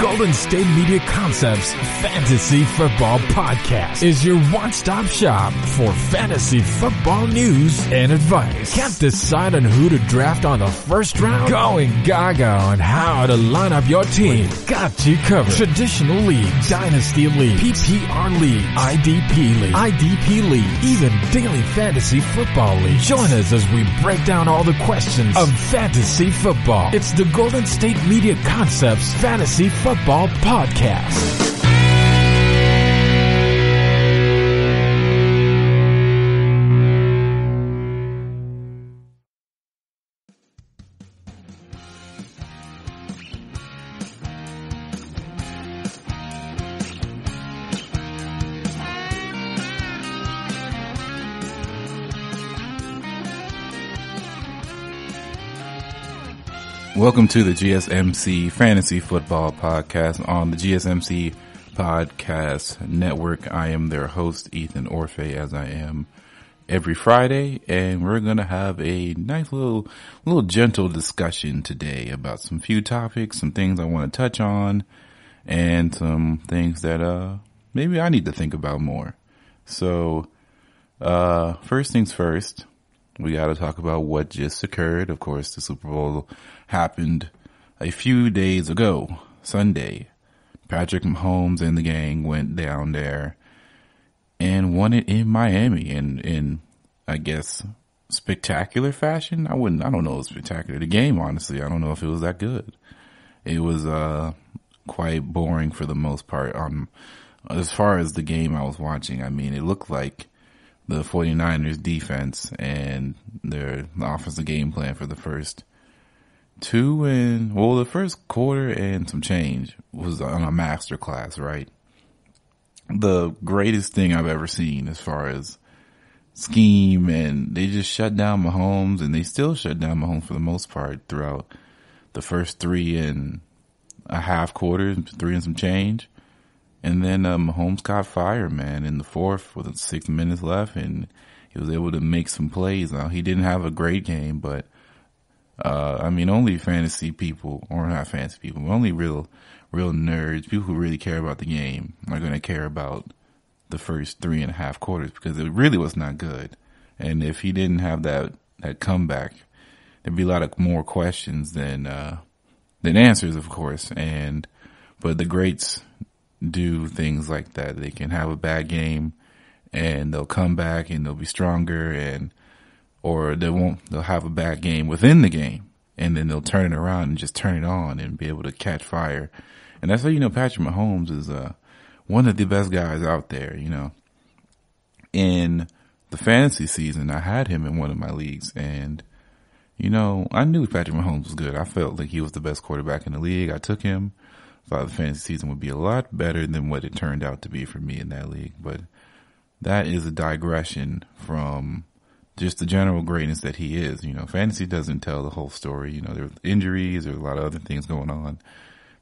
Golden State Media Concepts Fantasy Football Podcast is your one-stop shop for fantasy football news and advice. Can't decide on who to draft on the first round? Going gaga on how to line up your team. Got you covered. Traditional League, Dynasty League, PPR League, IDP League, IDP League, even Daily Fantasy Football League. Join us as we break down all the questions of fantasy football. It's the Golden State Media Concepts Fantasy Football Podcast. Welcome to the GSMC Fantasy Football Podcast on the GSMC Podcast Network. I am their host, Ethan Orfe, as I am every Friday, and we're going to have a nice little, little gentle discussion today about some few topics, some things I want to touch on, and some things that, uh, maybe I need to think about more. So, uh, first things first, we got to talk about what just occurred. Of course, the Super Bowl happened a few days ago, Sunday. Patrick Mahomes and the gang went down there and won it in Miami in, in, I guess, spectacular fashion. I wouldn't, I don't know if spectacular. The game, honestly, I don't know if it was that good. It was, uh, quite boring for the most part Um, as far as the game I was watching. I mean, it looked like the 49ers defense and their offensive game plan for the first two and well the first quarter and some change was on a master class, right? The greatest thing I've ever seen as far as scheme and they just shut down Mahomes and they still shut down Mahomes for the most part throughout the first three and a half quarters, three and some change. And then uh, Mahomes caught fire, man, in the fourth with six minutes left, and he was able to make some plays. Now he didn't have a great game, but uh, I mean, only fantasy people, or not fantasy people, only real, real nerds, people who really care about the game, are going to care about the first three and a half quarters because it really was not good. And if he didn't have that that comeback, there'd be a lot of more questions than uh, than answers, of course. And but the greats do things like that. They can have a bad game and they'll come back and they'll be stronger and, or they won't, they'll have a bad game within the game and then they'll turn it around and just turn it on and be able to catch fire. And that's how you know Patrick Mahomes is, uh, one of the best guys out there, you know. In the fantasy season, I had him in one of my leagues and, you know, I knew Patrick Mahomes was good. I felt like he was the best quarterback in the league. I took him thought the fantasy season would be a lot better than what it turned out to be for me in that league. But that is a digression from just the general greatness that he is. You know, fantasy doesn't tell the whole story. You know, there's injuries, there's a lot of other things going on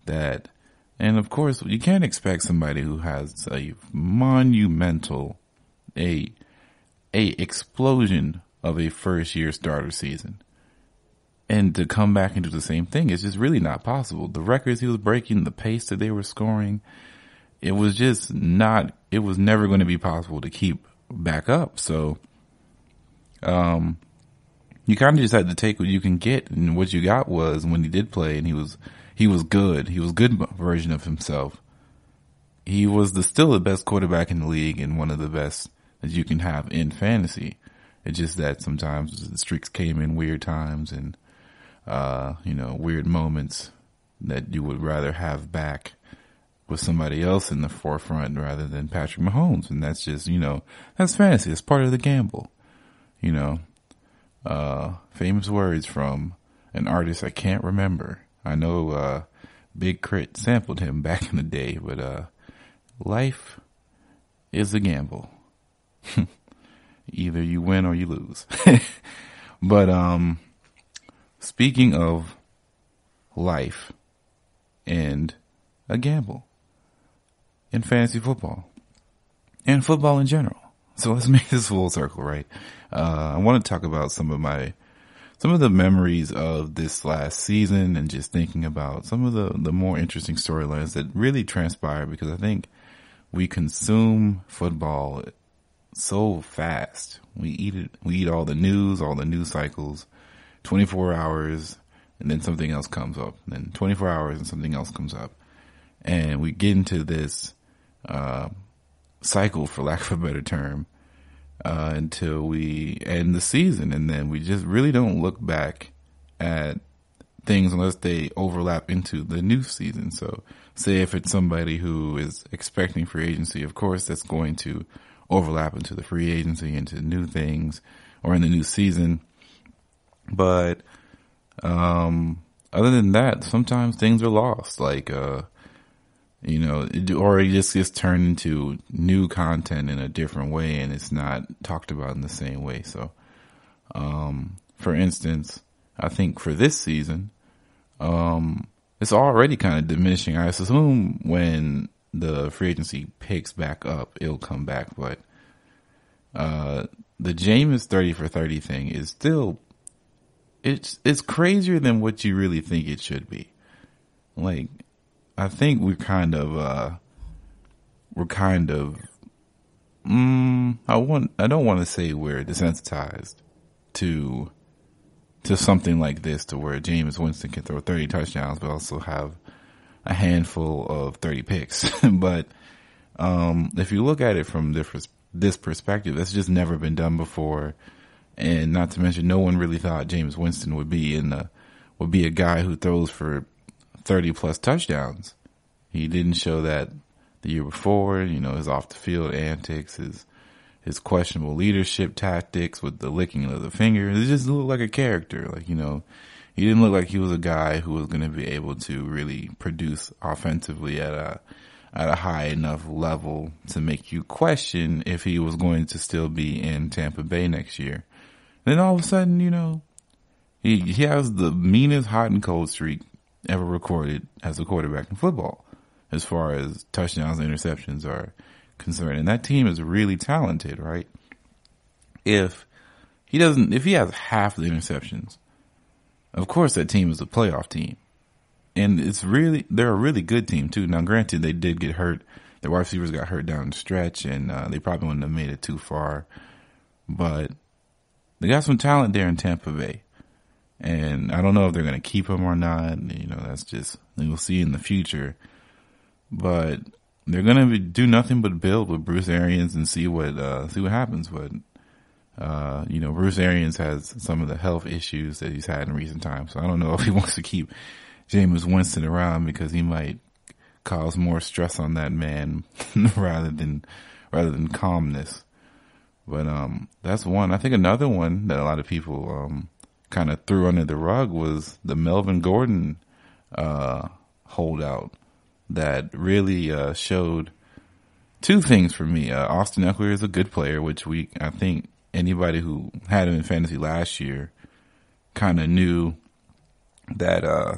that, and of course, you can't expect somebody who has a monumental, a, a explosion of a first year starter season and to come back and do the same thing is just really not possible. The records he was breaking, the pace that they were scoring, it was just not, it was never going to be possible to keep back up. So, um, you kind of just had to take what you can get. And what you got was when he did play and he was, he was good. He was good version of himself. He was the still the best quarterback in the league and one of the best that you can have in fantasy. It's just that sometimes the streaks came in weird times and, uh, you know, weird moments that you would rather have back with somebody else in the forefront rather than Patrick Mahomes. And that's just, you know, that's fantasy. It's part of the gamble. You know, uh, famous words from an artist I can't remember. I know, uh, Big K.R.I.T. sampled him back in the day, but, uh, life is a gamble. Either you win or you lose. but, um, Speaking of life and a gamble in fantasy football and football in general. So let's make this full circle, right? Uh, I want to talk about some of my, some of the memories of this last season and just thinking about some of the, the more interesting storylines that really transpired because I think we consume football so fast. We eat it, we eat all the news, all the news cycles, 24 hours, and then something else comes up. Then 24 hours and something else comes up. And we get into this, uh, cycle, for lack of a better term, uh, until we end the season. And then we just really don't look back at things unless they overlap into the new season. So say if it's somebody who is expecting free agency, of course that's going to overlap into the free agency, into new things or in the new season. But, um, other than that, sometimes things are lost. Like, uh, you know, or it just gets turned into new content in a different way and it's not talked about in the same way. So, um, for instance, I think for this season, um, it's already kind of diminishing. I assume when the free agency picks back up, it'll come back, but, uh, the Jameis 30 for 30 thing is still, it's, it's crazier than what you really think it should be. Like, I think we're kind of, uh, we're kind of, mm, I want, I don't want to say we're desensitized to, to something like this to where Jameis Winston can throw 30 touchdowns, but also have a handful of 30 picks. but, um, if you look at it from this, this perspective, that's just never been done before. And not to mention, no one really thought Jameis Winston would be in the, would be a guy who throws for 30 plus touchdowns. He didn't show that the year before, you know, his off the field antics, his, his questionable leadership tactics with the licking of the finger. It just looked like a character. Like, you know, he didn't look like he was a guy who was going to be able to really produce offensively at a, at a high enough level to make you question if he was going to still be in Tampa Bay next year. Then all of a sudden, you know, he, he has the meanest hot and cold streak ever recorded as a quarterback in football as far as touchdowns and interceptions are concerned. And that team is really talented, right? If he doesn't, if he has half the interceptions, of course that team is a playoff team. And it's really, they're a really good team too. Now granted, they did get hurt. The wide receivers got hurt down the stretch and, uh, they probably wouldn't have made it too far, but they got some talent there in Tampa Bay. And I don't know if they're going to keep him or not. You know, that's just, we'll see in the future. But they're going to do nothing but build with Bruce Arians and see what, uh, see what happens. But, uh, you know, Bruce Arians has some of the health issues that he's had in recent times. So I don't know if he wants to keep Jameis Winston around because he might cause more stress on that man rather than, rather than calmness. But, um, that's one. I think another one that a lot of people, um, kind of threw under the rug was the Melvin Gordon uh, holdout that really uh, showed two things for me. Uh, Austin Ekeler is a good player, which we I think anybody who had him in fantasy last year kind of knew that uh,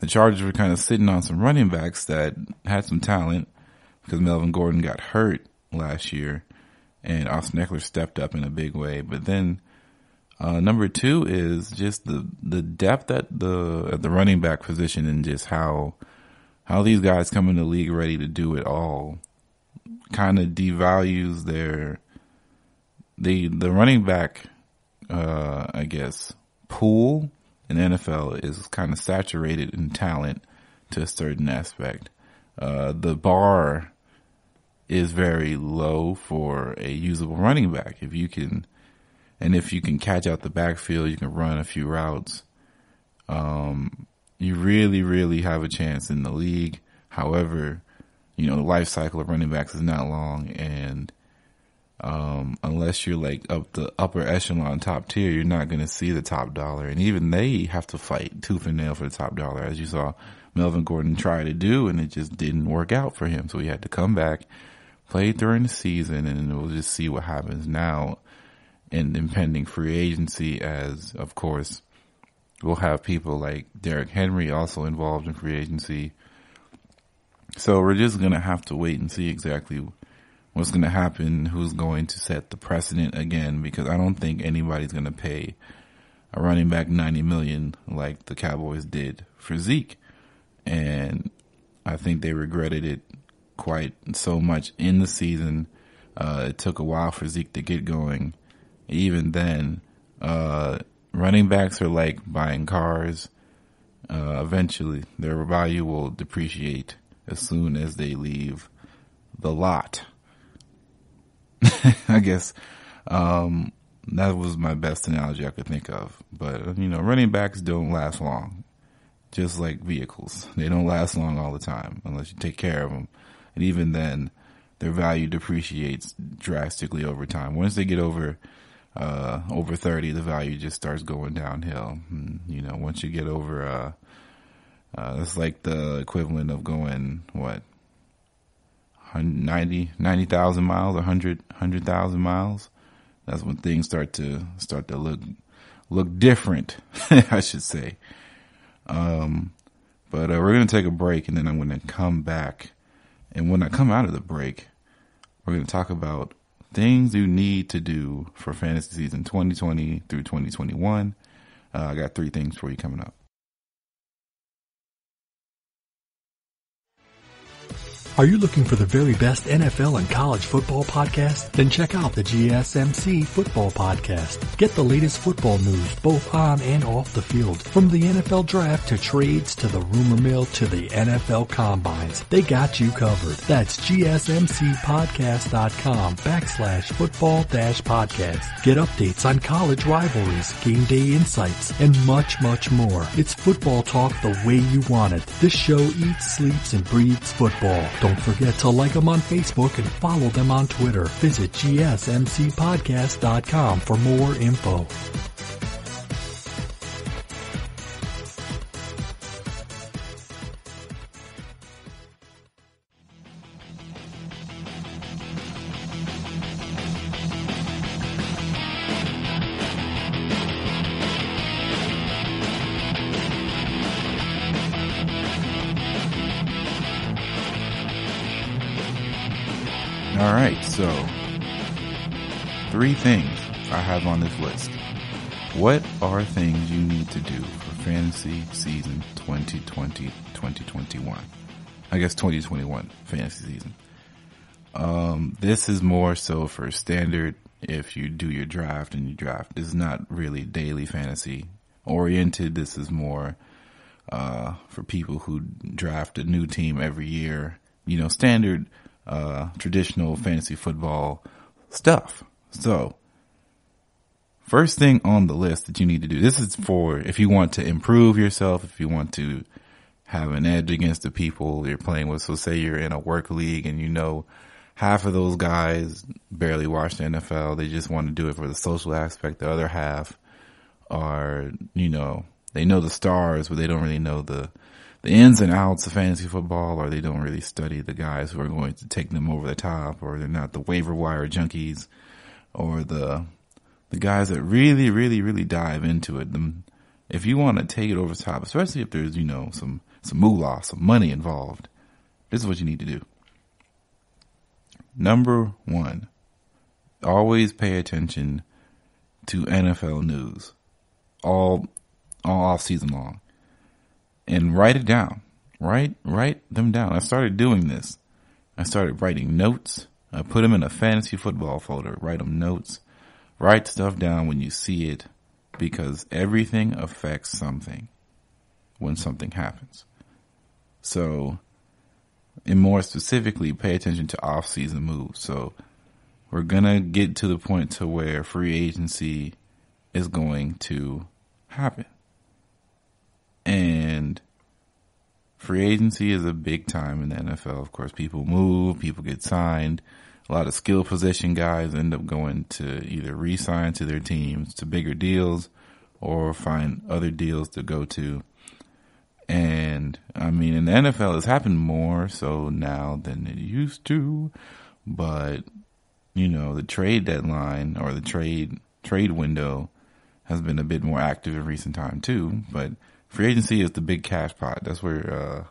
the Chargers were kind of sitting on some running backs that had some talent because Melvin Gordon got hurt last year and Austin Ekeler stepped up in a big way. But then uh, number two is just the, the depth at the, at the running back position and just how, how these guys come in the league ready to do it all kind of devalues their, the, the running back, uh, I guess pool in NFL is kind of saturated in talent to a certain aspect. Uh, the bar is very low for a usable running back. If you can, and if you can catch out the backfield, you can run a few routes. Um, you really, really have a chance in the league. However, you know, the life cycle of running backs is not long and, um, unless you're like up the upper echelon top tier, you're not going to see the top dollar. And even they have to fight tooth and nail for the top dollar, as you saw Melvin Gordon try to do, and it just didn't work out for him. So he had to come back, play during the season, and we'll just see what happens now in impending free agency as, of course, we'll have people like Derrick Henry also involved in free agency. So we're just going to have to wait and see exactly what's going to happen, who's going to set the precedent again, because I don't think anybody's going to pay a running back 90 million like the Cowboys did for Zeke. And I think they regretted it quite so much in the season. Uh, it took a while for Zeke to get going. Even then, uh, running backs are like buying cars. Uh, eventually their value will depreciate as soon as they leave the lot. I guess, um, that was my best analogy I could think of. But, you know, running backs don't last long. Just like vehicles. They don't last long all the time unless you take care of them. And even then, their value depreciates drastically over time. Once they get over, uh, over 30, the value just starts going downhill. And, you know, once you get over, uh, uh, it's like the equivalent of going, what, 90, 90,000 miles, 100, 100,000 miles. That's when things start to, start to look, look different, I should say. Um, but uh, we're going to take a break and then I'm going to come back. And when I come out of the break, we're going to talk about things you need to do for fantasy season 2020 through 2021. Uh, I got three things for you coming up. Are you looking for the very best NFL and college football podcast? Then check out the GSMC Football Podcast. Get the latest football news both on and off the field. From the NFL draft to trades to the rumor mill to the NFL combines. They got you covered. That's GSMCpodcast.com backslash football dash podcast. Get updates on college rivalries, game day insights, and much, much more. It's football talk the way you want it. This show eats, sleeps, and breathes football. Don't forget to like them on Facebook and follow them on Twitter. Visit gsmcpodcast.com for more info. Things I have on this list. What are things you need to do for fantasy season 2020-2021? I guess 2021 fantasy season. Um, this is more so for standard if you do your draft and you draft. This is not really daily fantasy oriented. This is more uh, for people who draft a new team every year. You know, standard uh, traditional fantasy football stuff. So, first thing on the list that you need to do, this is for if you want to improve yourself, if you want to have an edge against the people you're playing with. So say you're in a work league and you know half of those guys barely watch the NFL. They just want to do it for the social aspect. The other half are, you know, they know the stars, but they don't really know the, the ins and outs of fantasy football, or they don't really study the guys who are going to take them over the top, or they're not the waiver wire junkies, or the the guys that really, really, really dive into it. Them, if you want to take it over the top, especially if there's you know some some moolah, some money involved, this is what you need to do. Number one, always pay attention to NFL news all all off season long and write it down. Write, write them down. I started doing this. I started writing notes. I put them in a fantasy football folder. Write them notes. Write stuff down when you see it because everything affects something when something happens. So, and more specifically, pay attention to off-season moves. So, we're gonna get to the point to where free agency is going to happen. And free agency is a big time in the NFL. Of course, people move, people get signed. A lot of skill position guys end up going to either re-sign to their teams to bigger deals or find other deals to go to. And I mean, in the NFL, it's happened more so now than it used to, but you know, the trade deadline or the trade, trade window has been a bit more active in recent time too, but free agency is the big cash pot. That's where, uh,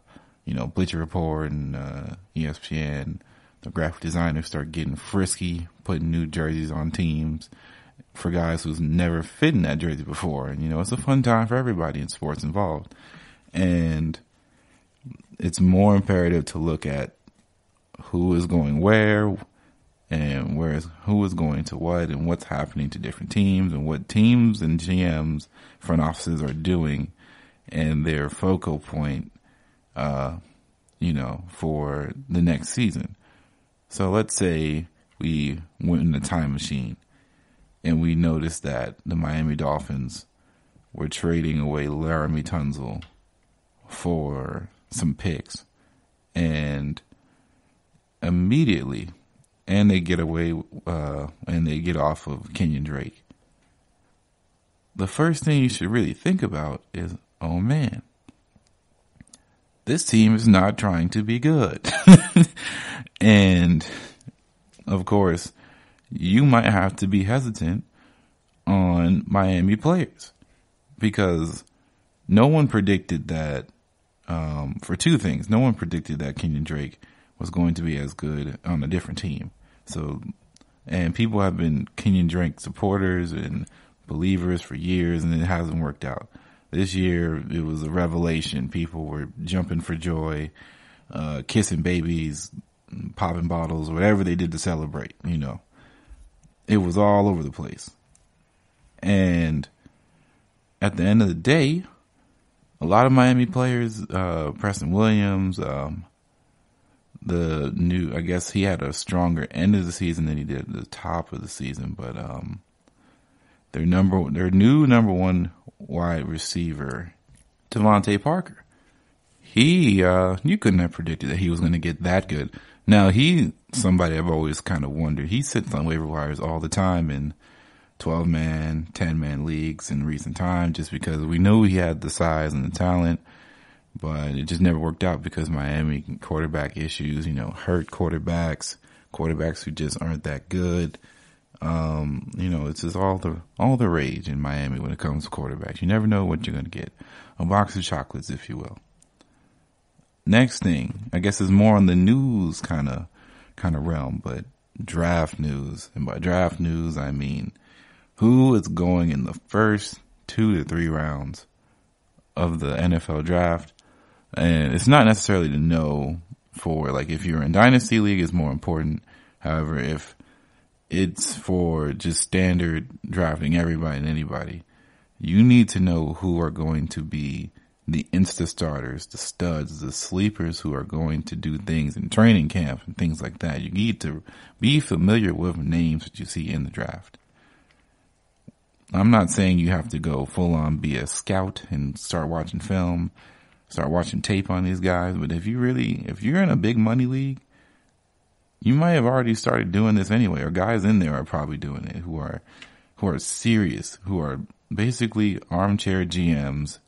you know, Bleacher Report and, uh, ESPN, the graphic designers start getting frisky, putting new jerseys on teams, for guys who's never fit in that jersey before. And, you know, it's a fun time for everybody in sports involved. And it's more imperative to look at who is going where and where is who is going to what and what's happening to different teams and what teams and GMs front offices are doing and their focal point uh you know for the next season. So let's say we went in a time machine and we noticed that the Miami Dolphins were trading away Laremy Tunsil for some picks and immediately and they get away uh, and they get off of Kenyan Drake. The first thing you should really think about is, oh man, this team is not trying to be good. and of course, you might have to be hesitant on Miami players because no one predicted that um, for two things. No one predicted that Kenyan Drake was going to be as good on a different team. So, and people have been Kenyan Drake supporters and believers for years, and it hasn't worked out. This year, it was a revelation. People were jumping for joy, uh, kissing babies, popping bottles, whatever they did to celebrate, you know. It was all over the place. And at the end of the day, a lot of Miami players, uh, Preston Williams, um, the new, I guess he had a stronger end of the season than he did at the top of the season, but, um, their number, their new number one wide receiver, DeVante Parker. He, uh, you couldn't have predicted that he was going to get that good. Now he, somebody I've always kind of wondered, he sits on waiver wires all the time in 12 man, 10 man leagues in recent time just because we knew he had the size and the talent but it just never worked out because Miami quarterback issues, you know, hurt quarterbacks, quarterbacks who just aren't that good. Um, you know, it's just all the, all the rage in Miami when it comes to quarterbacks. You never know what you're going to get. A box of chocolates, if you will. Next thing, I guess is more on the news kind of, kind of realm, but draft news. And by draft news, I mean who is going in the first two to three rounds of the NFL draft and it's not necessarily to know for like if you're in dynasty league is more important. However, if it's for just standard drafting everybody and anybody, you need to know who are going to be the insta starters, the studs, the sleepers who are going to do things in training camp and things like that. You need to be familiar with names that you see in the draft. I'm not saying you have to go full on be a scout and start watching film start watching tape on these guys. But if you really, if you're in a big money league, you might have already started doing this anyway, or guys in there are probably doing it who are, who are serious, who are basically armchair GMs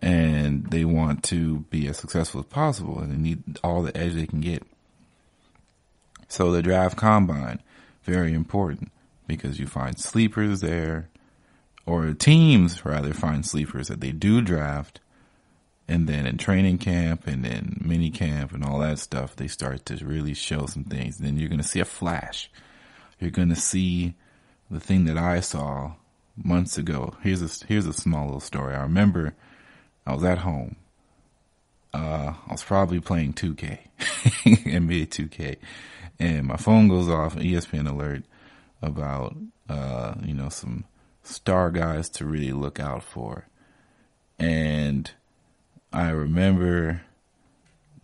and they want to be as successful as possible and they need all the edge they can get. So the draft combine, very important because you find sleepers there or teams rather find sleepers that they do draft and then in training camp and then mini camp and all that stuff, they start to really show some things. And then you're going to see a flash. You're going to see the thing that I saw months ago. Here's a, here's a small little story. I remember I was at home. Uh, I was probably playing 2K, NBA 2K, and my phone goes off, ESPN alert about, uh, you know, some star guys to really look out for. And I remember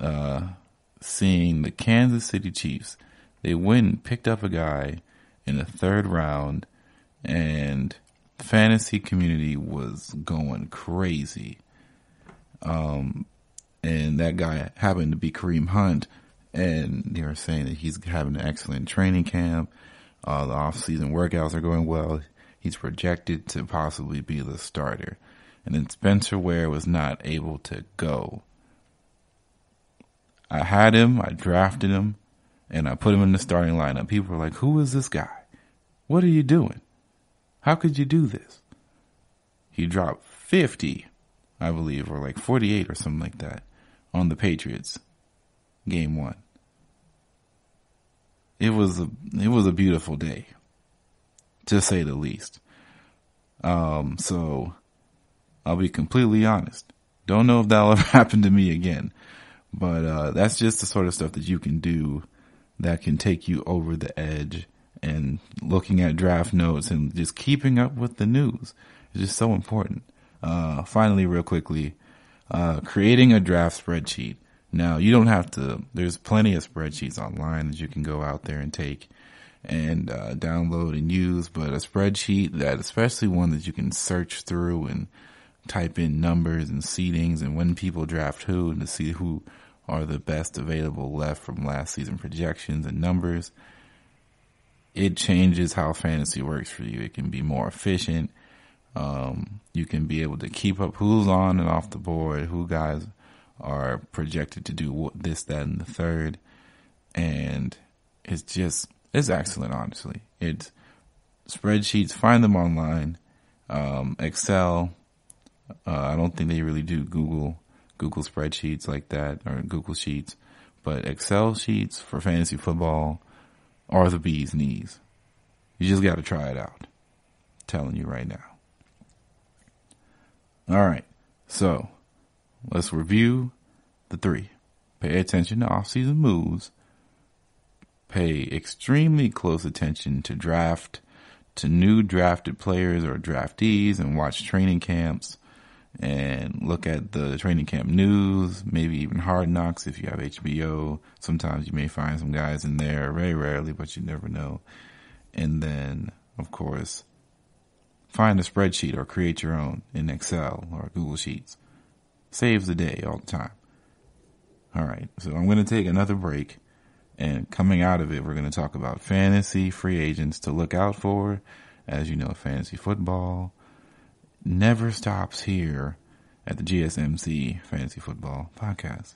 uh, seeing the Kansas City Chiefs. They went and picked up a guy in the third round, and the fantasy community was going crazy. Um, and that guy happened to be Kareem Hunt, and they were saying that he's having an excellent training camp. Uh, the off-season workouts are going well. He's projected to possibly be the starter and then Spencer Ware was not able to go. I had him, I drafted him, and I put him in the starting lineup. People were like, who is this guy? What are you doing? How could you do this? He dropped 50, I believe, or like 48 or something like that on the Patriots game one. It was a, it was a beautiful day to say the least. Um, so I'll be completely honest. Don't know if that'll ever happen to me again, but, uh, that's just the sort of stuff that you can do that can take you over the edge and looking at draft notes and just keeping up with the news is just so important. Uh, finally, real quickly, uh, creating a draft spreadsheet. Now, you don't have to, there's plenty of spreadsheets online that you can go out there and take and uh, download and use, but a spreadsheet that, especially one that you can search through and type in numbers and seedings and when people draft who and to see who are the best available left from last season projections and numbers. It changes how fantasy works for you. It can be more efficient. Um, you can be able to keep up who's on and off the board, who guys are projected to do this, that, and the third. And it's just, it's excellent, honestly. It's spreadsheets, find them online. Um, Excel, uh, I don't think they really do Google, Google spreadsheets like that or Google Sheets, but Excel sheets for fantasy football are the bee's knees. You just got to try it out. I'm telling you right now. All right. So let's review the three. Pay attention to off-season moves. Pay extremely close attention to draft, to new drafted players or draftees and watch training camps and look at the training camp news, maybe even hard knocks if you have HBO. Sometimes you may find some guys in there, very rarely, but you never know. And then, of course, find a spreadsheet or create your own in Excel or Google Sheets. Saves the day all the time. All right. So I'm going to take another break and coming out of it, we're going to talk about fantasy free agents to look out for. As you know, fantasy football, never stops here at the GSMC Fantasy Football Podcast.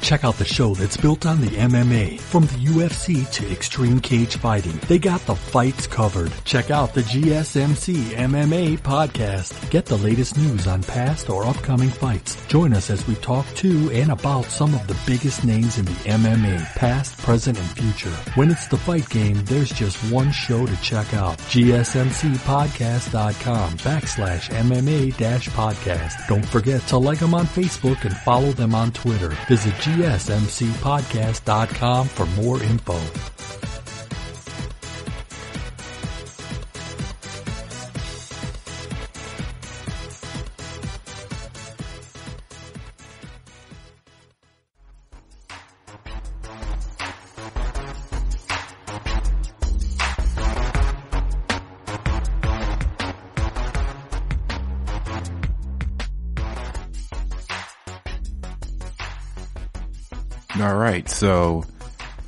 Check out the show that's built on the MMA. From the UFC to extreme cage fighting, they got the fights covered. Check out the GSMC MMA podcast. Get the latest news on past or upcoming fights. Join us as we talk to and about some of the biggest names in the MMA, past, present, and future. When it's the fight game, there's just one show to check out. GSMCpodcast.com backslash MMA dash podcast. Don't forget to like them on Facebook and follow them on Twitter. Visit gsmcpodcast.com for more info. All right. So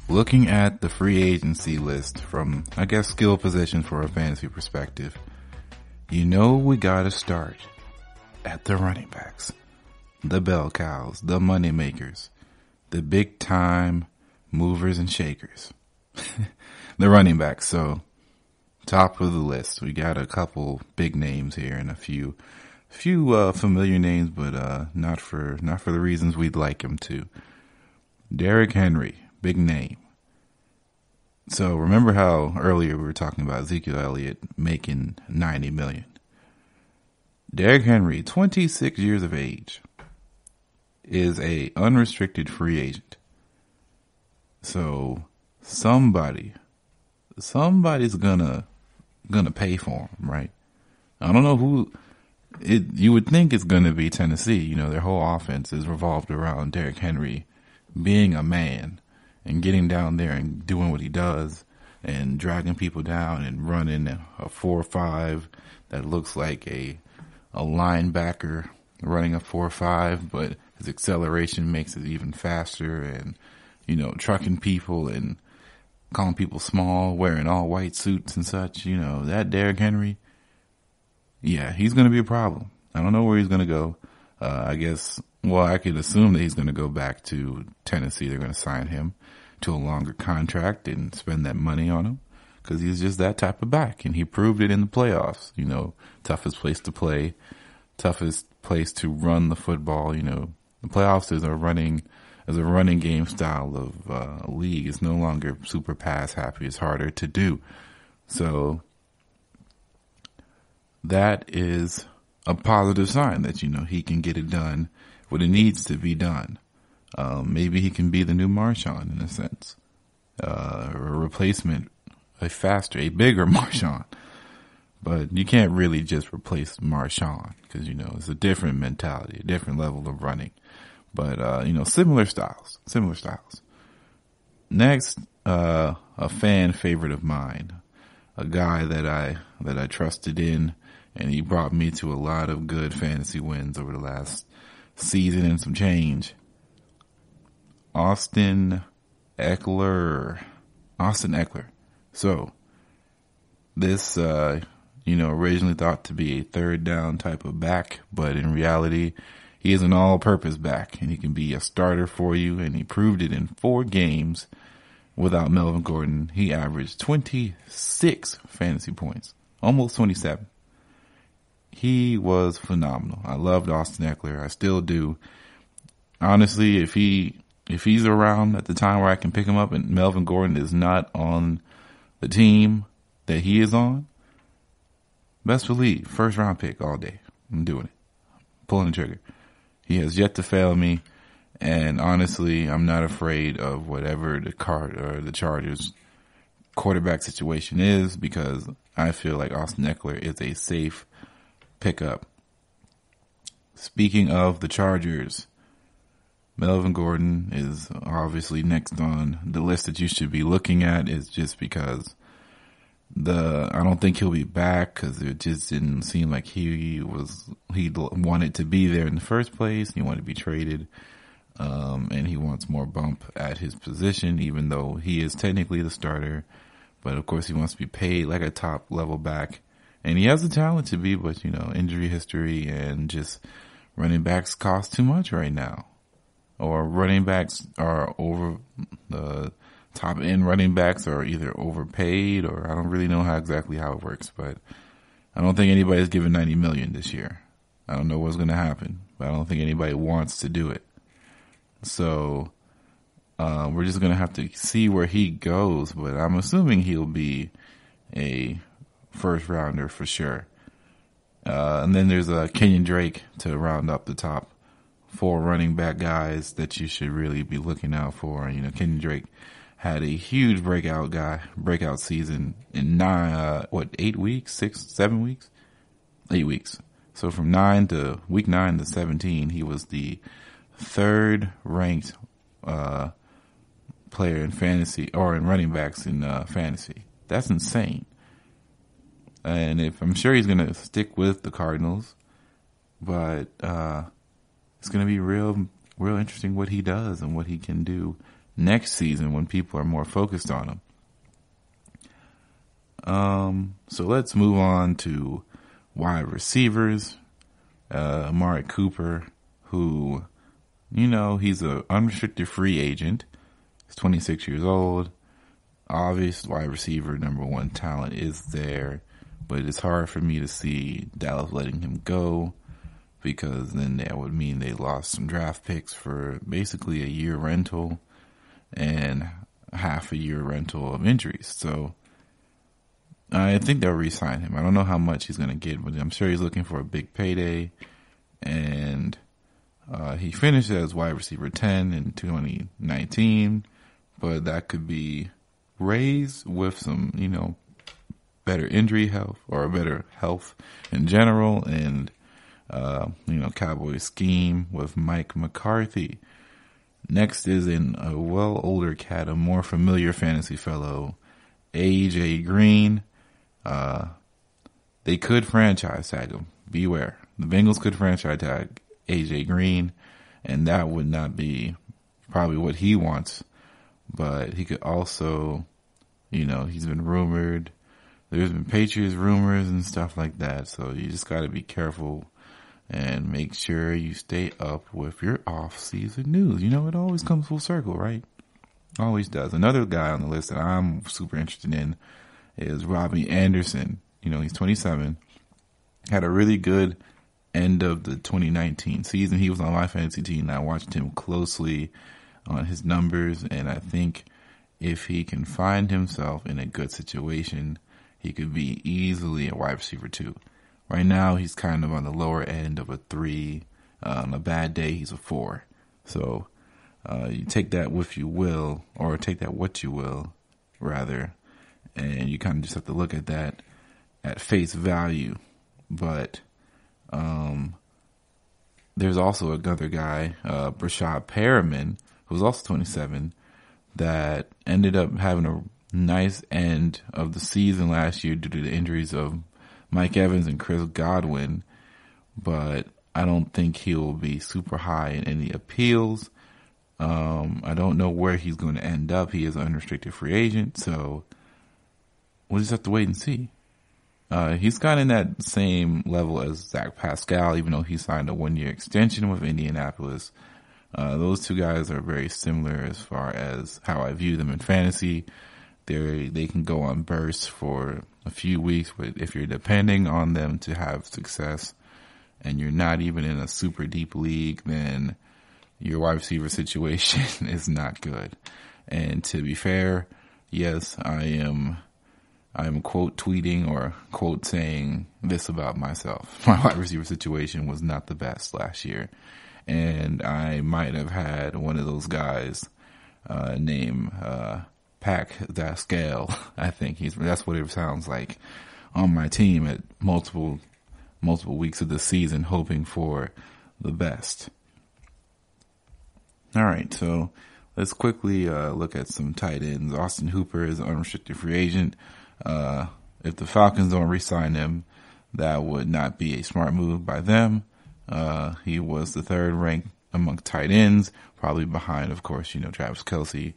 looking at the free agency list from, I guess, skill position for a fantasy perspective, you know, we got to start at the running backs, the bell cows, the money makers, the big time movers and shakers, the running backs. So top of the list, we got a couple big names here and a few, few, uh, familiar names, but, uh, not for, not for the reasons we'd like them to. Derrick Henry, big name. So remember how earlier we were talking about Ezekiel Elliott making 90 million. Derrick Henry, 26 years of age, is a unrestricted free agent. So somebody, somebody's gonna, gonna pay for him, right? I don't know who, it, you would think it's gonna be Tennessee. You know, their whole offense is revolved around Derrick Henry being a man and getting down there and doing what he does and dragging people down and running a four or five that looks like a a linebacker running a four or five, but his acceleration makes it even faster and you know, trucking people and calling people small, wearing all white suits and such, you know, that Derrick Henry, yeah, he's going to be a problem. I don't know where he's going to go. Uh, I guess well, I could assume that he's going to go back to Tennessee. They're going to sign him to a longer contract and spend that money on him because he's just that type of back. And he proved it in the playoffs. You know, toughest place to play, toughest place to run the football. You know, the playoffs is a running, as a running game style of uh, league. It's no longer super pass happy. It's harder to do. So that is a positive sign that you know he can get it done what it needs to be done. Um, maybe he can be the new Marshawn in a sense, uh, a replacement, a faster, a bigger Marshawn. But you can't really just replace Marshawn because you know it's a different mentality, a different level of running. But uh, you know, similar styles, similar styles. Next, uh, a fan favorite of mine, a guy that I that I trusted in, and he brought me to a lot of good fantasy wins over the last season and some change. Austin Ekeler. Austin Ekeler. So, this, uh, you know, originally thought to be a third down type of back, but in reality, he is an all purpose back and he can be a starter for you. And he proved it in four games without Melvin Gordon. He averaged 26 fantasy points, almost 27 he was phenomenal. I loved Austin Ekeler. I still do. Honestly, if he if he's around at the time where I can pick him up and Melvin Gordon is not on the team that he is on, best believe first round pick all day. I'm doing it. Pulling the trigger. He has yet to fail me. And honestly, I'm not afraid of whatever the card or the Chargers quarterback situation is because I feel like Austin Ekeler is a safe pickup. Speaking of the Chargers, Melvin Gordon is obviously next on the list that you should be looking at is just because the I don't think he'll be back because it just didn't seem like he was he wanted to be there in the first place. He wanted to be traded, um, and he wants more bump at his position, even though he is technically the starter. But of course, he wants to be paid like a top level back and he has the talent to be, but you know, injury history and just running backs cost too much right now. Or running backs are over the top end running backs are either overpaid or I don't really know how exactly how it works, but I don't think anybody's given 90 million this year. I don't know what's going to happen, but I don't think anybody wants to do it. So, uh, we're just going to have to see where he goes, but I'm assuming he'll be a first rounder for sure. Uh, and then there's a uh, Kenyan Drake to round up the top four running back guys that you should really be looking out for. You know, Kenyan Drake had a huge breakout guy, breakout season in nine, uh, what, eight weeks, six, seven weeks, eight weeks. So from nine to week nine to 17, he was the third ranked, uh, player in fantasy or in running backs in, uh, fantasy. That's insane and if I'm sure he's going to stick with the Cardinals, but uh, it's going to be real, real interesting what he does and what he can do next season when people are more focused on him. Um, so let's move on to wide receivers. Uh, Amari Cooper, who, you know, he's a unrestricted free agent. He's 26 years old. Obvious wide receiver number one talent is there but it's hard for me to see Dallas letting him go because then that would mean they lost some draft picks for basically a year rental and half a year rental of injuries. So I think they'll re-sign him. I don't know how much he's going to get, but I'm sure he's looking for a big payday. And uh, he finished as wide receiver 10 in 2019, but that could be raised with some, you know, better injury health or better health in general and, uh, you know, Cowboy scheme with Mike McCarthy. Next is in a well older cat, a more familiar fantasy fellow, AJ Green. Uh, they could franchise tag him. Beware. The Bengals could franchise tag AJ Green, and that would not be probably what he wants. But he could also, you know, he's been rumored there's been Patriots rumors and stuff like that. So you just got to be careful and make sure you stay up with your off season news. You know, it always comes full circle, right? Always does. Another guy on the list that I'm super interested in is Robby Anderson. You know, he's 27. Had a really good end of the 2019 season. He was on my fantasy team. I watched him closely on his numbers, and I think if he can find himself in a good situation, he could be easily a wide receiver too. Right now, he's kind of on the lower end of a three. Uh, on a bad day, he's a four. So uh, you take that with you will, or take that what you will, rather, and you kind of just have to look at that at face value. But um, there's also another guy, uh, Breshad Perriman, who's also 27, that ended up having a nice end of the season last year due to the injuries of Mike Evans and Chris Godwin. But I don't think he'll be super high in any appeals. Um, I don't know where he's going to end up. He is an unrestricted free agent, so we'll just have to wait and see. Uh, he's kind of in that same level as Zach Pascal, even though he signed a one year extension with Indianapolis. Uh, those two guys are very similar as far as how I view them in fantasy. They they can go on bursts for a few weeks, but if you're depending on them to have success, and you're not even in a super deep league, then your wide receiver situation is not good. And to be fair, yes, I am I'm quote tweeting or quote saying this about myself. My wide receiver situation was not the best last year. And I might have had one of those guys, uh, named, uh, Pack scale, I think he's, that's what it sounds like on my team at multiple, multiple weeks of the season, hoping for the best. All right. So let's quickly, uh, look at some tight ends. Austin Hooper is an unrestricted free agent. Uh, if the Falcons don't re-sign him, that would not be a smart move by them. Uh, he was the third ranked among tight ends, probably behind, of course, you know, Travis Kelce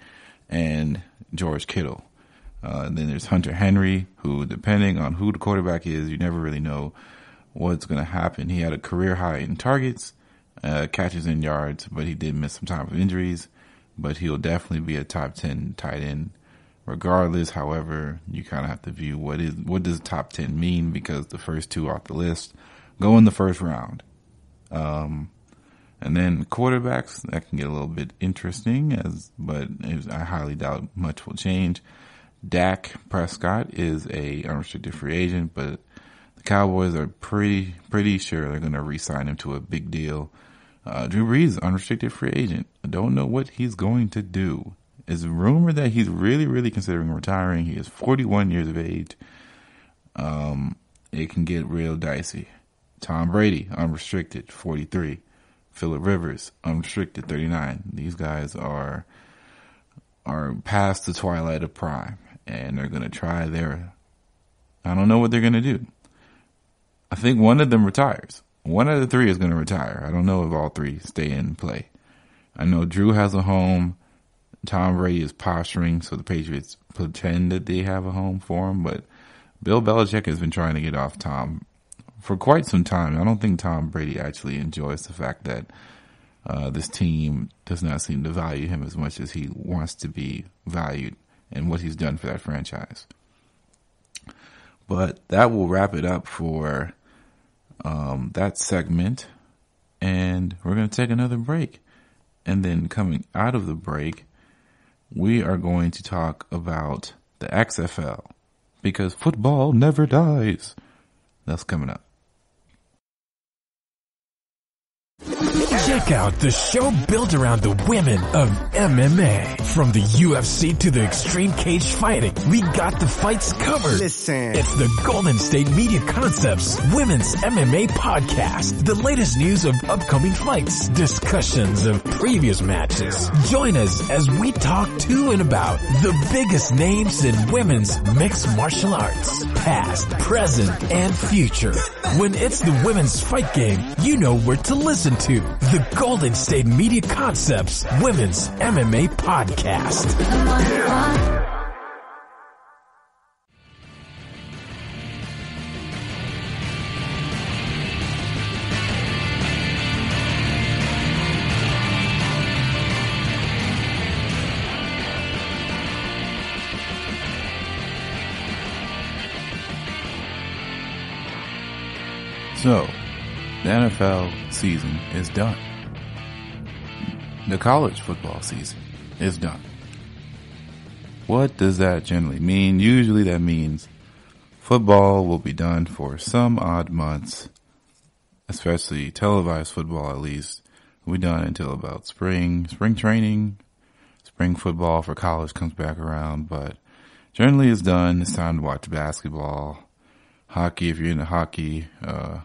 and George Kittle. Uh, and then there's Hunter Henry, who, depending on who the quarterback is, you never really know what's going to happen. He had a career high in targets, uh, catches and yards, but he did miss some time with injuries. But he'll definitely be a top 10 tight end regardless. However, you kind of have to view what is what does top ten mean because the first two off the list go in the first round. Um, and then quarterbacks that can get a little bit interesting as, but I highly doubt much will change. Dak Prescott is a unrestricted free agent, but the Cowboys are pretty pretty sure they're going to re-sign him to a big deal. Uh, Drew Brees, unrestricted free agent. I don't know what he's going to do. It's rumored that he's really, really considering retiring. He is 41 years of age. Um, it can get real dicey. Tom Brady, unrestricted, 43. Philip Rivers, unrestricted, 39. These guys are are past the twilight of prime, and they're gonna try their. I don't know what they're gonna do. I think one of them retires. One of the three is gonna retire. I don't know if all three stay in play. I know Drew has a home. Tom Brady is posturing so the Patriots pretend that they have a home for him, but Bill Belichick has been trying to get off Tom for quite some time. I don't think Tom Brady actually enjoys the fact that uh, this team does not seem to value him as much as he wants to be valued and what he's done for that franchise. But that will wrap it up for um, that segment. And we're going to take another break. And then coming out of the break, we are going to talk about the XFL because football never dies. That's coming up. Check out the show built around the women of MMA. From the UFC to the extreme cage fighting, we got the fights covered. Listen. It's the Golden State Media Concepts Women's MMA Podcast. The latest news of upcoming fights, discussions of previous matches. Join us as we talk to and about the biggest names in women's mixed martial arts. Past, present, and future. When it's the women's fight game, you know where to listen to. The Golden State Media Concepts Women's MMA Podcast. So, the NFL season is done. The college football season is done. What does that generally mean? Usually that means football will be done for some odd months, especially televised football at least. Be done until about spring, spring training, spring football for college comes back around, but generally it's done. It's time to watch basketball, hockey if you're into hockey, uh,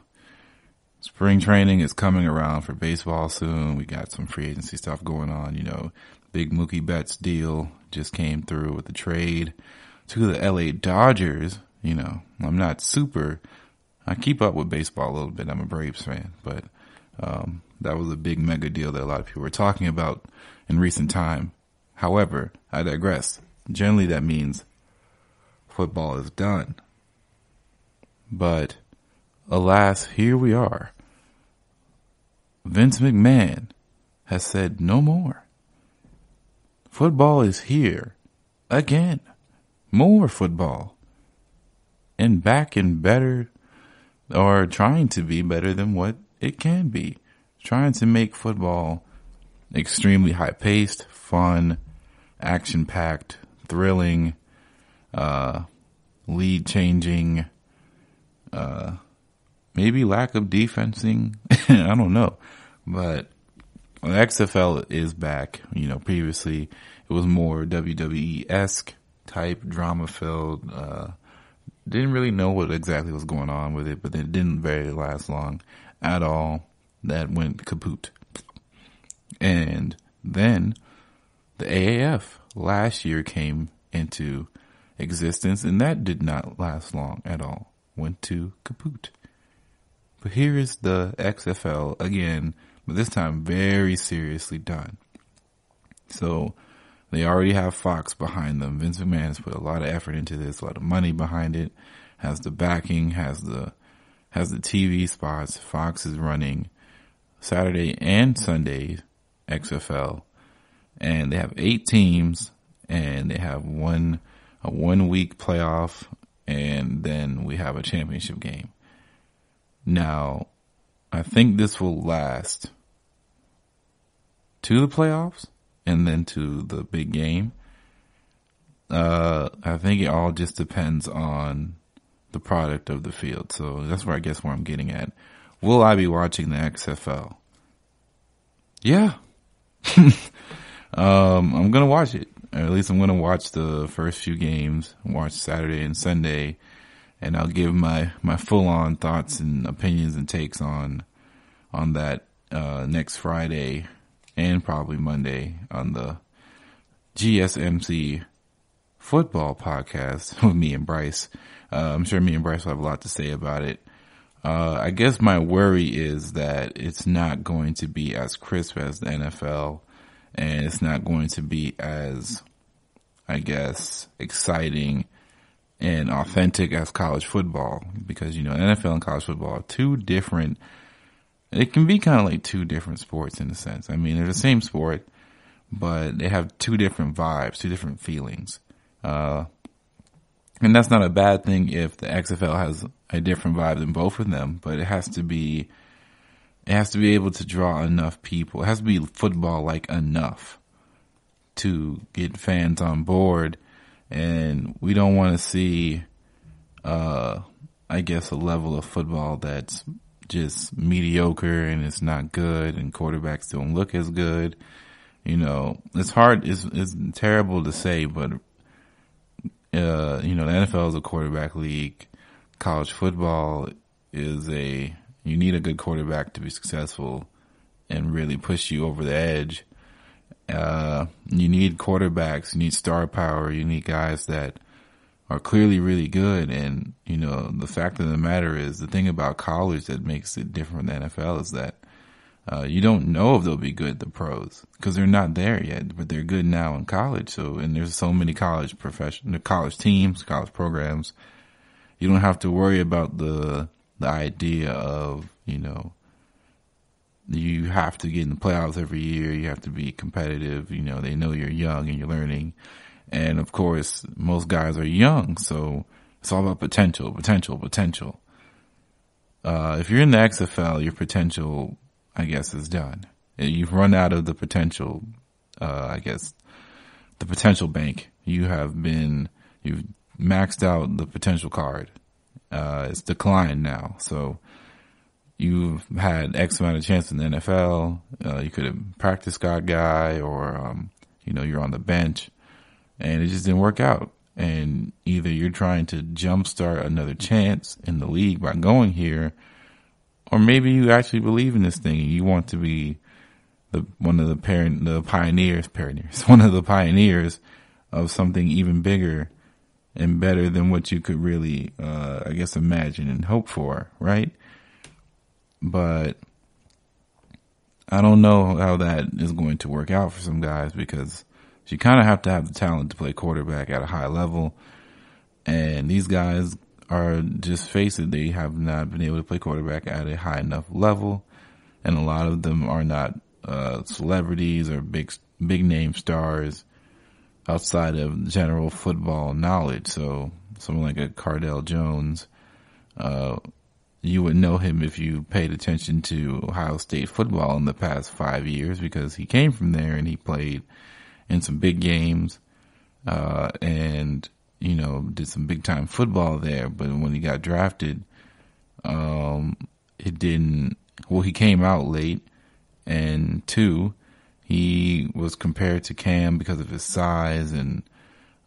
spring training is coming around for baseball soon. We got some free agency stuff going on. You know, big Mookie Betts deal just came through with the trade to the LA Dodgers. You know, I'm not super. I keep up with baseball a little bit. I'm a Braves fan, but um, that was a big mega deal that a lot of people were talking about in recent time. However, I digress. Generally, that means football is done. But alas, here we are. Vince McMahon has said no more. Football is here again. More football. And back and better, or trying to be better than what it can be. Trying to make football extremely high paced, fun, action packed, thrilling, uh, lead changing, uh, maybe lack of defensing. I don't know. But XFL is back. You know, previously it was more WWE esque type drama filled. Uh, didn't really know what exactly was going on with it, but it didn't very last long at all. That went kaput. And then the AAF last year came into existence and that did not last long at all. Went to kaput. But here is the XFL again but this time very seriously done. So they already have Fox behind them. Vince McMahon has put a lot of effort into this, a lot of money behind it, has the backing, has the has the TV spots. Fox is running Saturday and Sunday XFL, and they have eight teams, and they have one a one week playoff, and then we have a championship game. Now, I think this will last to the playoffs and then to the big game. Uh, I think it all just depends on the product of the field. So that's where I guess where I'm getting at. Will I be watching the XFL? Yeah. um, I'm gonna watch it. Or at least I'm gonna watch the first few games, watch Saturday and Sunday, and I'll give my, my full on thoughts and opinions and takes on, on that, uh, next Friday and probably Monday on the GSMC football podcast with me and Bryce. Uh, I'm sure me and Bryce will have a lot to say about it. Uh, I guess my worry is that it's not going to be as crisp as the NFL and it's not going to be as, I guess, exciting and authentic as college football because, you know, NFL and college football are two different, it can be kind of like two different sports in a sense. I mean, they're the same sport, but they have two different vibes, two different feelings. Uh, and that's not a bad thing if the XFL has a different vibe than both of them, but it has to be, it has to be able to draw enough people. It has to be football like enough to get fans on board and we don't want to see, uh, I guess a level of football that's just mediocre and it's not good and quarterbacks don't look as good. You know, it's hard, it's, it's terrible to say, but, uh, you know, the NFL is a quarterback league. College football is a, you need a good quarterback to be successful and really push you over the edge. Uh, you need quarterbacks, you need star power, you need guys that are clearly really good. And, you know, the fact of the matter is the thing about college that makes it different than NFL is that, uh, you don't know if they'll be good, the pros, because they're not there yet, but they're good now in college. So, and there's so many college profession, college teams, college programs. You don't have to worry about the, the idea of, you know, you have to get in the playoffs every year. You have to be competitive. You know, they know you're young and you're learning. And of course, most guys are young. So it's all about potential, potential, potential. Uh, if you're in the XFL, your potential, I guess, is done. You've run out of the potential, uh, I guess, the potential bank. You have been, you've maxed out the potential card. Uh, it's declined now. So you've had X amount of chance in the NFL. Uh, you could have practice squad guy or, um, you know, you're on the bench and it just didn't work out. And either you're trying to jumpstart another chance in the league by going here, or maybe you actually believe in this thing and you want to be the one of the parent the pioneers pioneers one of the pioneers of something even bigger and better than what you could really uh, I guess imagine and hope for, right? But I don't know how that is going to work out for some guys because you kind of have to have the talent to play quarterback at a high level. And these guys are just face it, they have not been able to play quarterback at a high enough level. And a lot of them are not, uh, celebrities or big, big name stars outside of general football knowledge. So someone like a Cardale Jones, uh, you would know him if you paid attention to Ohio State football in the past five years because he came from there and he played in some big games, uh, and, you know, did some big time football there. But when he got drafted, um, it didn't, well, he came out late and two, he was compared to Cam because of his size and,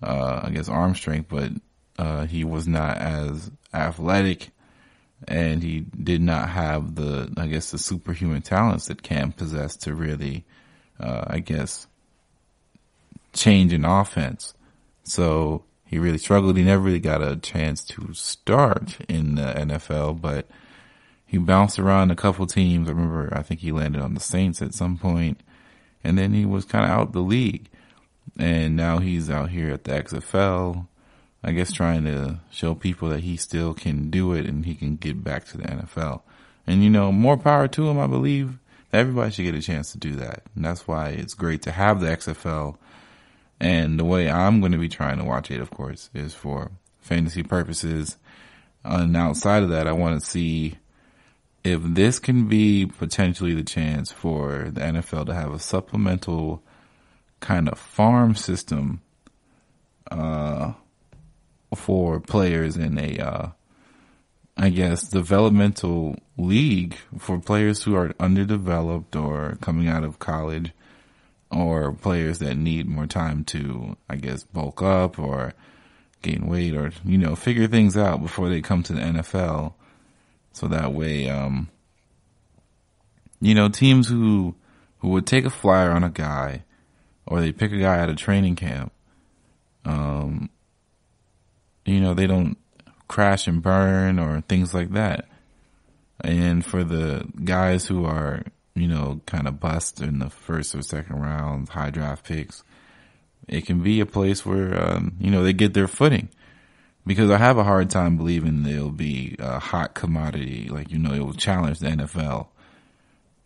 uh, I guess arm strength, but, uh, he was not as athletic and he did not have the, I guess, the superhuman talents that Cam possessed to really, uh, I guess, change an offense. So he really struggled. He never really got a chance to start in the NFL, but he bounced around a couple teams. I remember, I think he landed on the Saints at some point, and then he was kind of out the league. And now he's out here at the XFL, I guess trying to show people that he still can do it and he can get back to the NFL. And you know, more power to him, I believe. Everybody should get a chance to do that. And that's why it's great to have the XFL and the way I'm going to be trying to watch it, of course, is for fantasy purposes. And outside of that, I want to see if this can be potentially the chance for the NFL to have a supplemental kind of farm system, uh, for players in a, uh, I guess, developmental league for players who are underdeveloped or coming out of college or players that need more time to, I guess, bulk up or gain weight or, you know, figure things out before they come to the NFL. So that way, um, you know, teams who, who would take a flyer on a guy or they pick a guy at a training camp, um, you know, they don't crash and burn or things like that. And for the guys who are you know, kind of bust in the first or second rounds, high draft picks, it can be a place where, um, you know, they get their footing. Because I have a hard time believing they'll be a hot commodity, like, you know, it will challenge the NFL.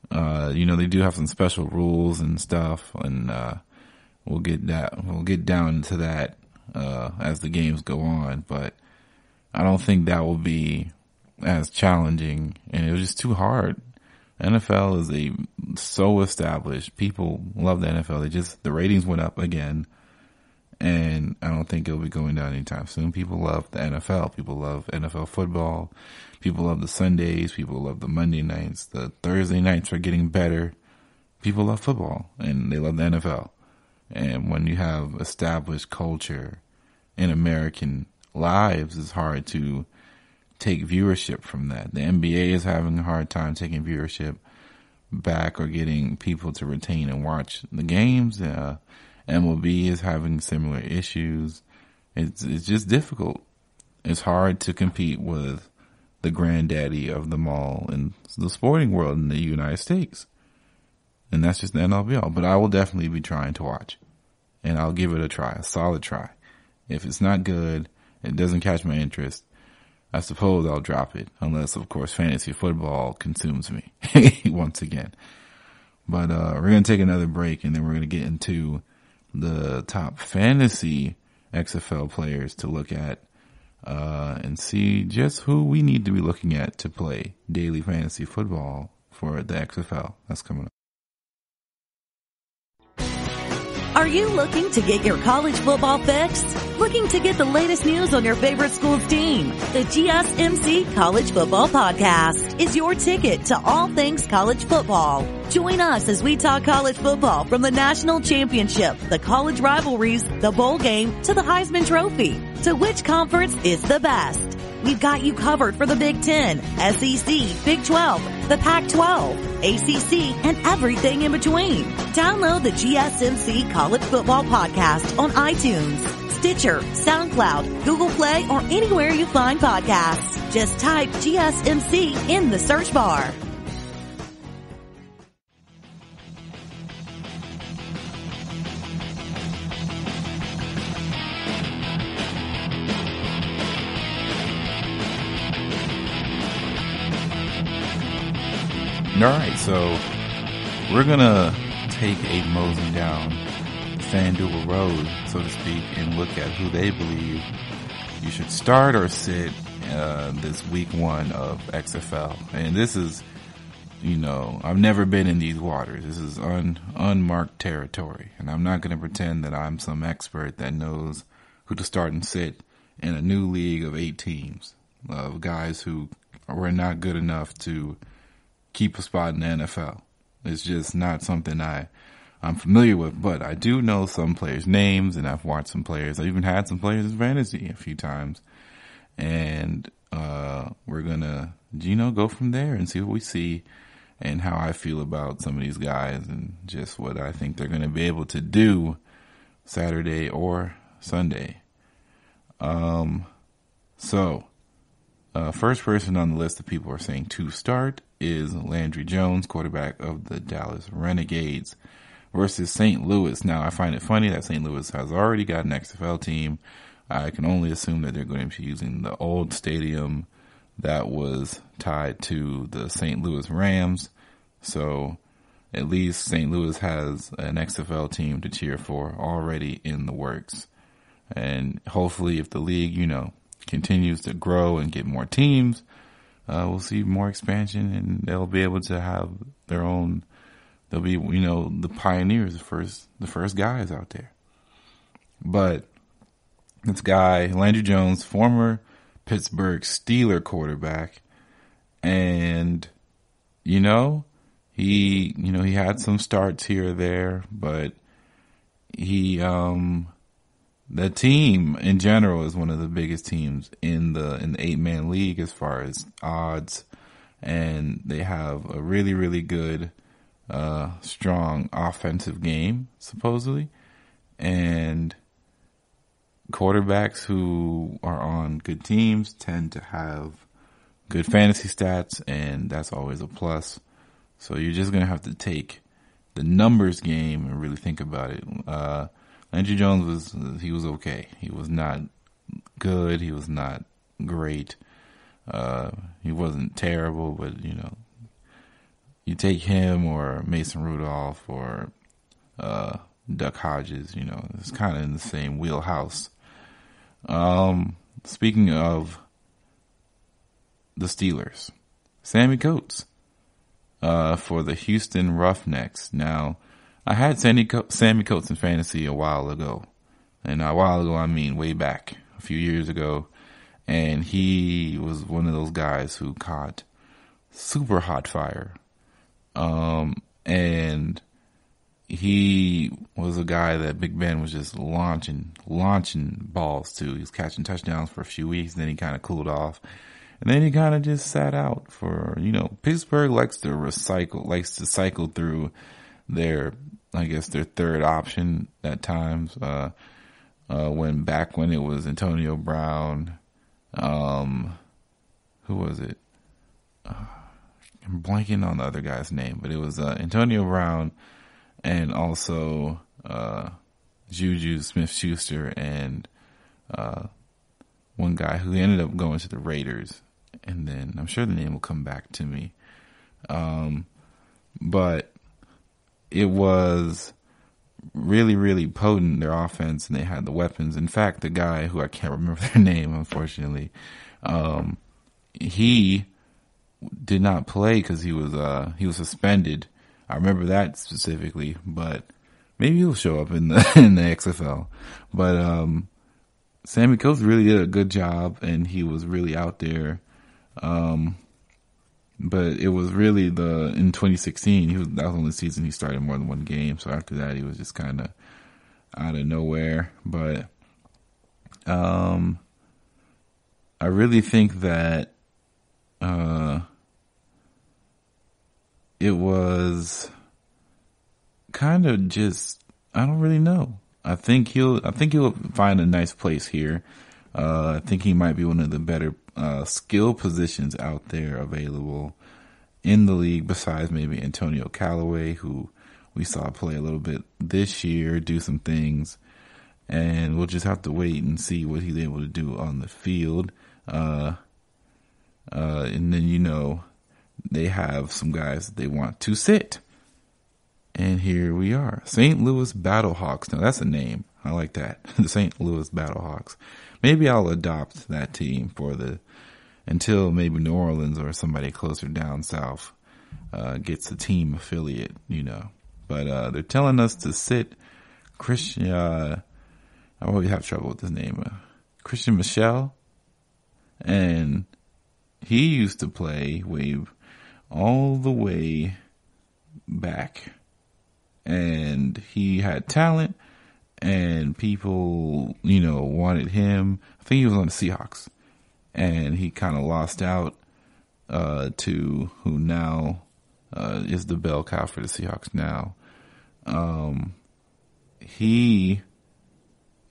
Uh, you know, they do have some special rules and stuff, and, uh, we'll get that, we'll get down to that, uh, as the games go on, but I don't think that will be as challenging, and it was just too hard NFL is a so established. People love the NFL. They just the ratings went up again, and I don't think it'll be going down anytime soon. People love the NFL. People love NFL football. People love the Sundays. People love the Monday nights. The Thursday nights are getting better. People love football and they love the NFL. And when you have established culture in American lives, it's hard to take viewership from that. The NBA is having a hard time taking viewership back or getting people to retain and watch the games. Uh, MLB is having similar issues. It's it's just difficult. It's hard to compete with the granddaddy of them all in the sporting world in the United States. And that's just the NLBL. But I will definitely be trying to watch. And I'll give it a try, a solid try. If it's not good, it doesn't catch my interest, I suppose I'll drop it, unless of course fantasy football consumes me once again. But uh, we're gonna take another break, and then we're gonna get into the top fantasy XFL players to look at uh, and see just who we need to be looking at to play daily fantasy football for the XFL. That's coming up. Are you looking to get your college football fix? Looking to get the latest news on your favorite school's team? The GSMC College Football Podcast is your ticket to all things college football. Join us as we talk college football from the national championship, the college rivalries, the bowl game, to the Heisman Trophy. To which conference is the best? We've got you covered for the Big Ten, SEC, Big 12, the Pac-12, ACC, and everything in between. Download the GSMC College Football Podcast on iTunes, Stitcher, SoundCloud, Google Play, or anywhere you find podcasts. Just type GSMC in the search bar. All right, so we're gonna take a mosey down FanDuel Road, so to speak, and look at who they believe you should start or sit uh, this week one of XFL. And this is, you know, I've never been in these waters. This is un, unmarked territory, and I'm not gonna pretend that I'm some expert that knows who to start and sit in a new league of eight teams of guys who were not good enough to keep a spot in the NFL. It's just not something I I'm familiar with, but I do know some players' names, and I've watched some players. I even had some players in fantasy a few times, and uh, we're gonna you know go from there and see what we see and how I feel about some of these guys and just what I think they're gonna be able to do Saturday or Sunday. Um, so uh, first person on the list of people are saying to start is Landry Jones, quarterback of the Dallas Renegades, versus St. Louis. Now, I find it funny that St. Louis has already got an XFL team. I can only assume that they're going to be using the old stadium that was tied to the St. Louis Rams. So at least St. Louis has an XFL team to cheer for already in the works. And hopefully, if the league, you know, continues to grow and get more teams, uh, we'll see more expansion and they'll be able to have their own, they'll be, you know, the pioneers, the first, the first guys out there. But this guy, Landry Jones, former Pittsburgh Steeler quarterback, and, you know, he, you know, he had some starts here or there, but he, um, the team in general is one of the biggest teams in the in the eight man league as far as odds, and they have a really really good, uh, strong offensive game supposedly, and quarterbacks who are on good teams tend to have good fantasy stats, and that's always a plus. So you're just gonna have to take the numbers game and really think about it. Uh, Landry Jones was he was okay. He was not good. He was not great. Uh, he wasn't terrible, but you know, you take him or Mason Rudolph or uh, Duck Hodges. You know, it's kind of in the same wheelhouse. Um, speaking of the Steelers, Sammy Coates uh, for the Houston Roughnecks. Now I had Co- Sammy Coates in fantasy a while ago. And a while ago, I mean way back, a few years ago. And he was one of those guys who caught super hot fire. Um, and he was a guy that Big Ben was just launching, launching balls to. He was catching touchdowns for a few weeks, then he kind of cooled off. And then he kind of just sat out for, you know, Pittsburgh likes to recycle, likes to cycle through their I guess their third option at times. Uh, uh, when back when it was Antonio Brown, um, who was it? Uh, I'm blanking on the other guy's name, but it was uh, Antonio Brown and also uh, JuJu Smith-Schuster and uh, one guy who ended up going to the Raiders. And then I'm sure the name will come back to me. Um, but it was really, really potent, their offense, and they had the weapons. In fact, the guy who I can't remember their name, unfortunately, um, he did not play because he was, uh, he was suspended. I remember that specifically, but maybe he'll show up in the in the XFL. But um, Sammy Coates really did a good job, and he was really out there. Um, but it was really the in 2016. He was that was the only season he started more than one game. So after that, he was just kind of out of nowhere. But um, I really think that uh, it was kind of just I don't really know. I think he'll I think he'll find a nice place here. Uh, I think he might be one of the better uh, skill positions out there available in the league besides maybe Antonio Callaway, who we saw play a little bit this year, do some things, and we'll just have to wait and see what he's able to do on the field. Uh, uh, and then, you know, they have some guys that they want to sit. And here we are. St. Louis Battlehawks. Now that's a name. I like that. the St. Louis Battlehawks. Maybe I'll adopt that team for the, until maybe New Orleans or somebody closer down south, uh, gets a team affiliate, you know. But, uh, they're telling us to sit Christian, uh, I always have trouble with his name, uh, Christian Michael. And he used to play wave all the way back and he had talent and people, you know, wanted him. I think he was on the Seahawks and he kind of lost out, uh, to who now, uh, is the bell cow for the Seahawks now. Um, he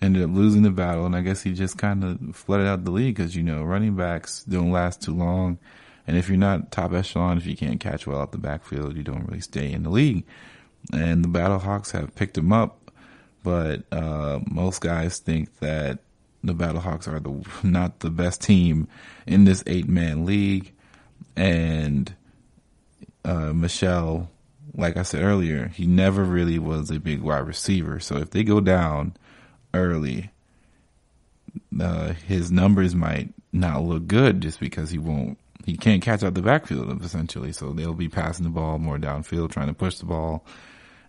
ended up losing the battle and I guess he just kind of flooded out the league because, you know, running backs don't last too long. And if you're not top echelon, if you can't catch well out the backfield, you don't really stay in the league and the Battlehawks have picked him up, but uh, most guys think that the Battlehawks are the not the best team in this eight man league, and uh, Michael, like I said earlier, he never really was a big wide receiver. So if they go down early, uh, his numbers might not look good just because he won't he can't catch out the backfield essentially. So they'll be passing the ball more downfield, trying to push the ball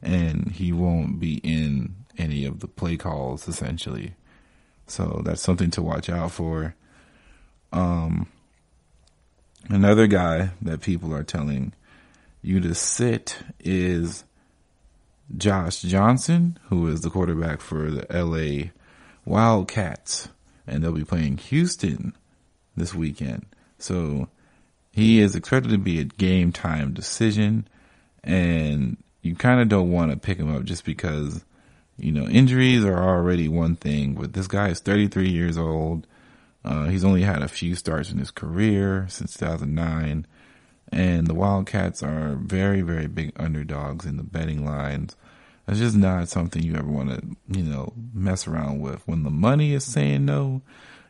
and he won't be in any of the play calls essentially. So that's something to watch out for. Um, another guy that people are telling you to sit is Josh Johnson, who is the quarterback for the LA Wildcats, and they'll be playing Houston this weekend. So he is expected to be a game time decision, and you kind of don't want to pick him up just because, you know, injuries are already one thing, but this guy is 33 years old. Uh, he's only had a few starts in his career since 2009. And the Wildcats are very, very big underdogs in the betting lines. It's just not something you ever want to, you know, mess around with. When the money is saying no,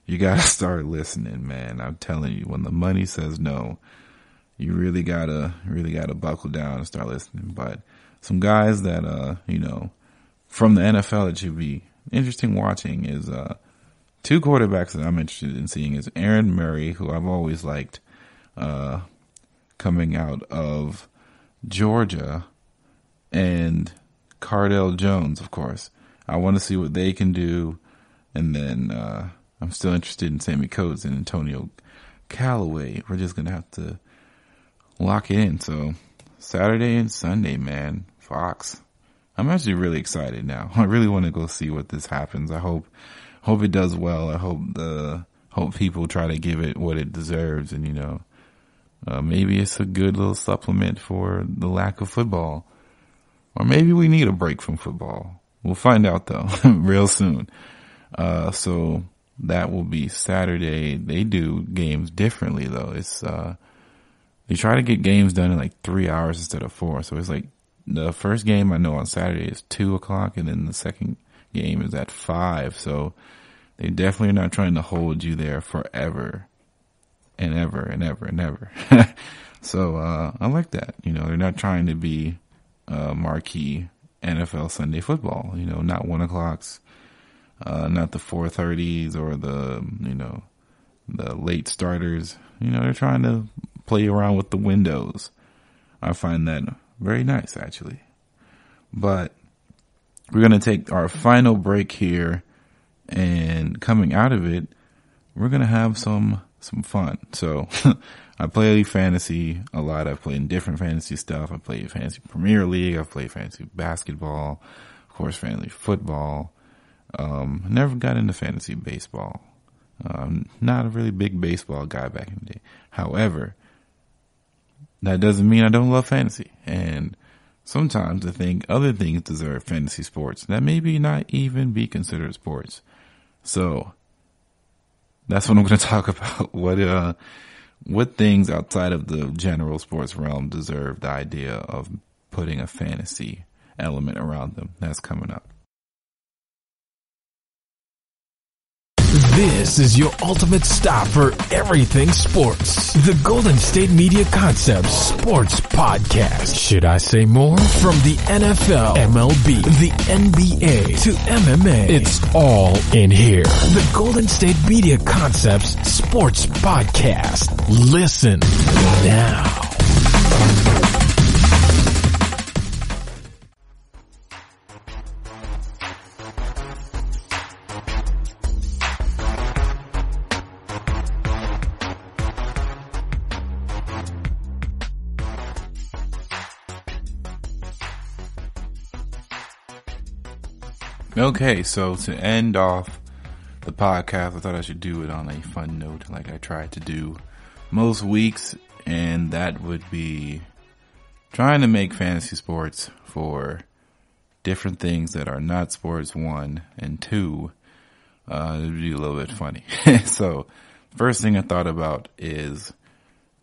you gotta start listening, man. I'm telling you, when the money says no, you really gotta, really gotta buckle down and start listening. But some guys that, uh, you know, from the NFL that should be interesting watching is, uh, two quarterbacks that I'm interested in seeing is Aaron Murray, who I've always liked, uh, coming out of Georgia and Cardale Jones, of course. I want to see what they can do. And then, uh, I'm still interested in Sammy Coates and Antonio Callaway. We're just going to have to lock it in. So Saturday and Sunday, man. Fox. I'm actually really excited now. I really want to go see what this happens. I hope, hope it does well. I hope the, hope people try to give it what it deserves. And, you know, uh, maybe it's a good little supplement for the lack of football. Or maybe we need a break from football. We'll find out though, real soon. Uh, so that will be Saturday. They do games differently though. It's, uh, they try to get games done in like three hours instead of four. So it's like the first game I know on Saturday is two o'clock and then the second game is at five. So they definitely are not trying to hold you there forever and ever and ever and ever. so, uh, I like that. You know, they're not trying to be, uh, marquee NFL Sunday football, you know, not one o'clocks, uh, not the 430s or the, you know, the late starters. You know, they're trying to play around with the windows. I find that very nice, actually. But we're going to take our final break here and coming out of it, we're going to have some, some fun. So I play fantasy a lot. I play in different fantasy stuff. I play fantasy Premier League. I play fantasy basketball, of course, fantasy football. Um, never got into fantasy baseball. Um, not a really big baseball guy back in the day. However, that doesn't mean I don't love fantasy. And sometimes I think other things deserve fantasy sports that maybe not even be considered sports. So that's what I'm going to talk about. What, uh, what things outside of the general sports realm deserve the idea of putting a fantasy element around them? That's coming up. This is your ultimate stop for everything sports. The Golden State Media Concepts Sports Podcast. Should I say more? From the NFL, MLB, the NBA to MMA, it's all in here. The Golden State Media Concepts Sports Podcast. Listen now. Okay, so to end off the podcast, I thought I should do it on a fun note, like I try to do most weeks, and that would be trying to make fantasy sports for different things that are not sports, one, and two, uh, it'd be a little bit funny. so, first thing I thought about is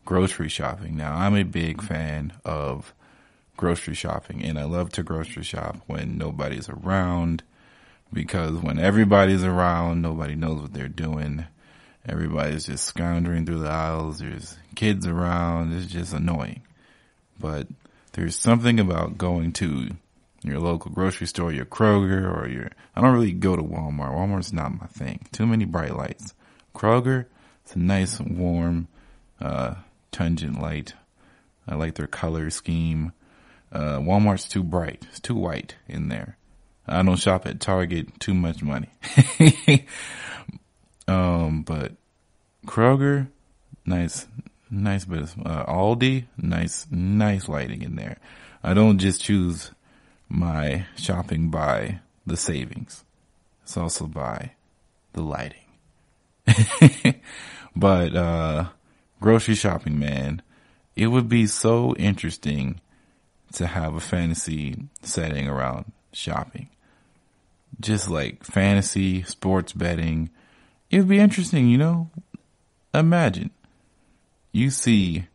grocery shopping. Now, I'm a big fan of grocery shopping, and I love to grocery shop when nobody's around because when everybody's around, nobody knows what they're doing. Everybody's just scoundering through the aisles. There's kids around. It's just annoying. But there's something about going to your local grocery store, your Kroger or your, I don't really go to Walmart. Walmart's not my thing. Too many bright lights. Kroger, it's a nice, warm, uh, tungent light. I like their color scheme. Uh, Walmart's too bright. It's too white in there. I don't shop at Target. Too much money. um, but Kroger, nice, nice bit of, uh, Aldi, nice, nice lighting in there. I don't just choose my shopping by the savings. It's also by the lighting. but, uh, grocery shopping, man, it would be so interesting to have a fantasy setting around shopping just like fantasy, sports betting. It would be interesting, you know? Imagine you see,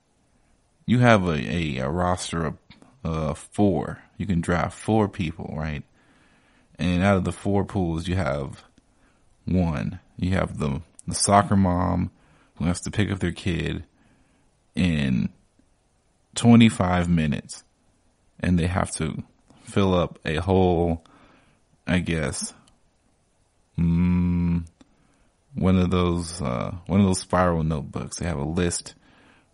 you have a, a, a roster of uh, four. You can draft four people, right? And out of the four pools, you have one. You have the, the soccer mom who has to pick up their kid in 25 minutes and they have to fill up a whole I guess, mm, one of those, uh, one of those spiral notebooks. They have a list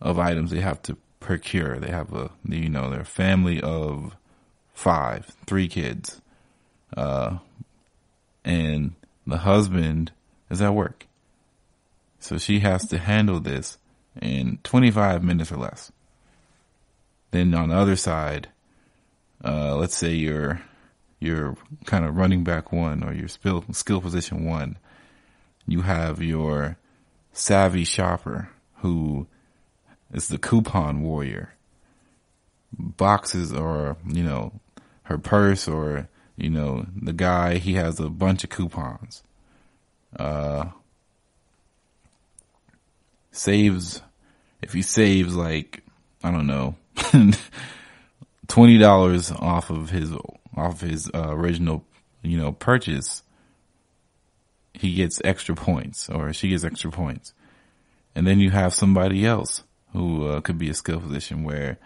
of items they have to procure. They have a, you know, their family of five, three kids, uh, and the husband is at work. So she has to handle this in 25 minutes or less. Then on the other side, uh, let's say you're your kind of running back one or your skill, skill position one. You have your savvy shopper who is the coupon warrior. Boxes or, you know, her purse or, you know, the guy, he has a bunch of coupons. Uh, saves, if he saves like, I don't know, $20 off of his off his uh, original, you know, purchase, he gets extra points or she gets extra points. And then you have somebody else who uh, could be a skill position where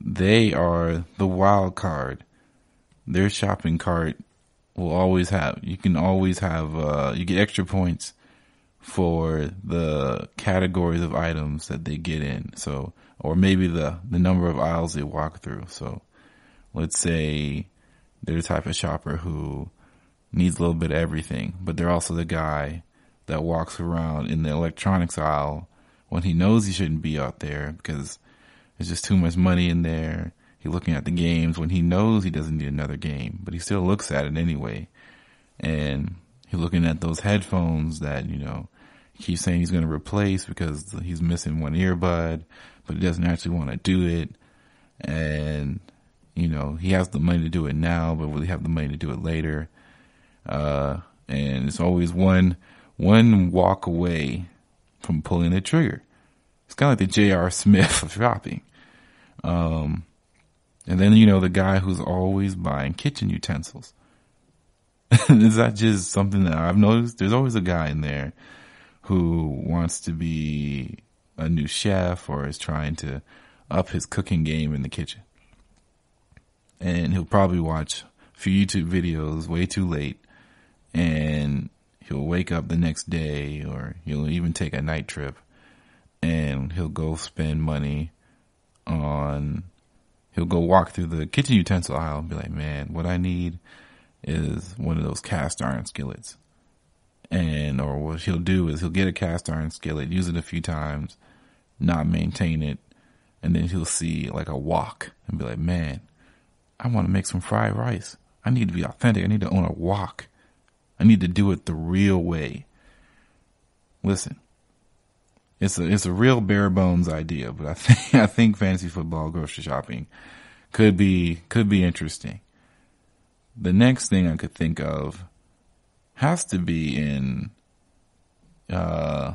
they are the wild card. Their shopping cart will always have, you can always have, uh, you get extra points for the categories of items that they get in. So, or maybe the, the number of aisles they walk through. So let's say they're the type of shopper who needs a little bit of everything, but they're also the guy that walks around in the electronics aisle when he knows he shouldn't be out there because there's just too much money in there. He's looking at the games when he knows he doesn't need another game, but he still looks at it anyway. And he's looking at those headphones that, you know, he keeps saying he's going to replace because he's missing one earbud, but he doesn't actually want to do it. And, you know, he has the money to do it now, but will he have the money to do it later? Uh, and it's always one, one walk away from pulling the trigger. It's kind of like the J.R. Smith of shopping. Um, and then, you know, the guy who's always buying kitchen utensils. Is that just something that I've noticed? There's always a guy in there who wants to be a new chef or is trying to up his cooking game in the kitchen. And he'll probably watch a few YouTube videos way too late and he'll wake up the next day or he'll even take a night trip and he'll go spend money on he'll go walk through the kitchen utensil aisle and be like, man, what I need is one of those cast iron skillets. And, or what he'll do is he'll get a cast iron skillet, use it a few times, not maintain it, and then he'll see like a wok and be like, man, I want to make some fried rice. I need to be authentic. I need to own a wok. I need to do it the real way. Listen, it's a it's a real bare bones idea, but I think I think fantasy football grocery shopping could be could be interesting. The next thing I could think of has to be in uh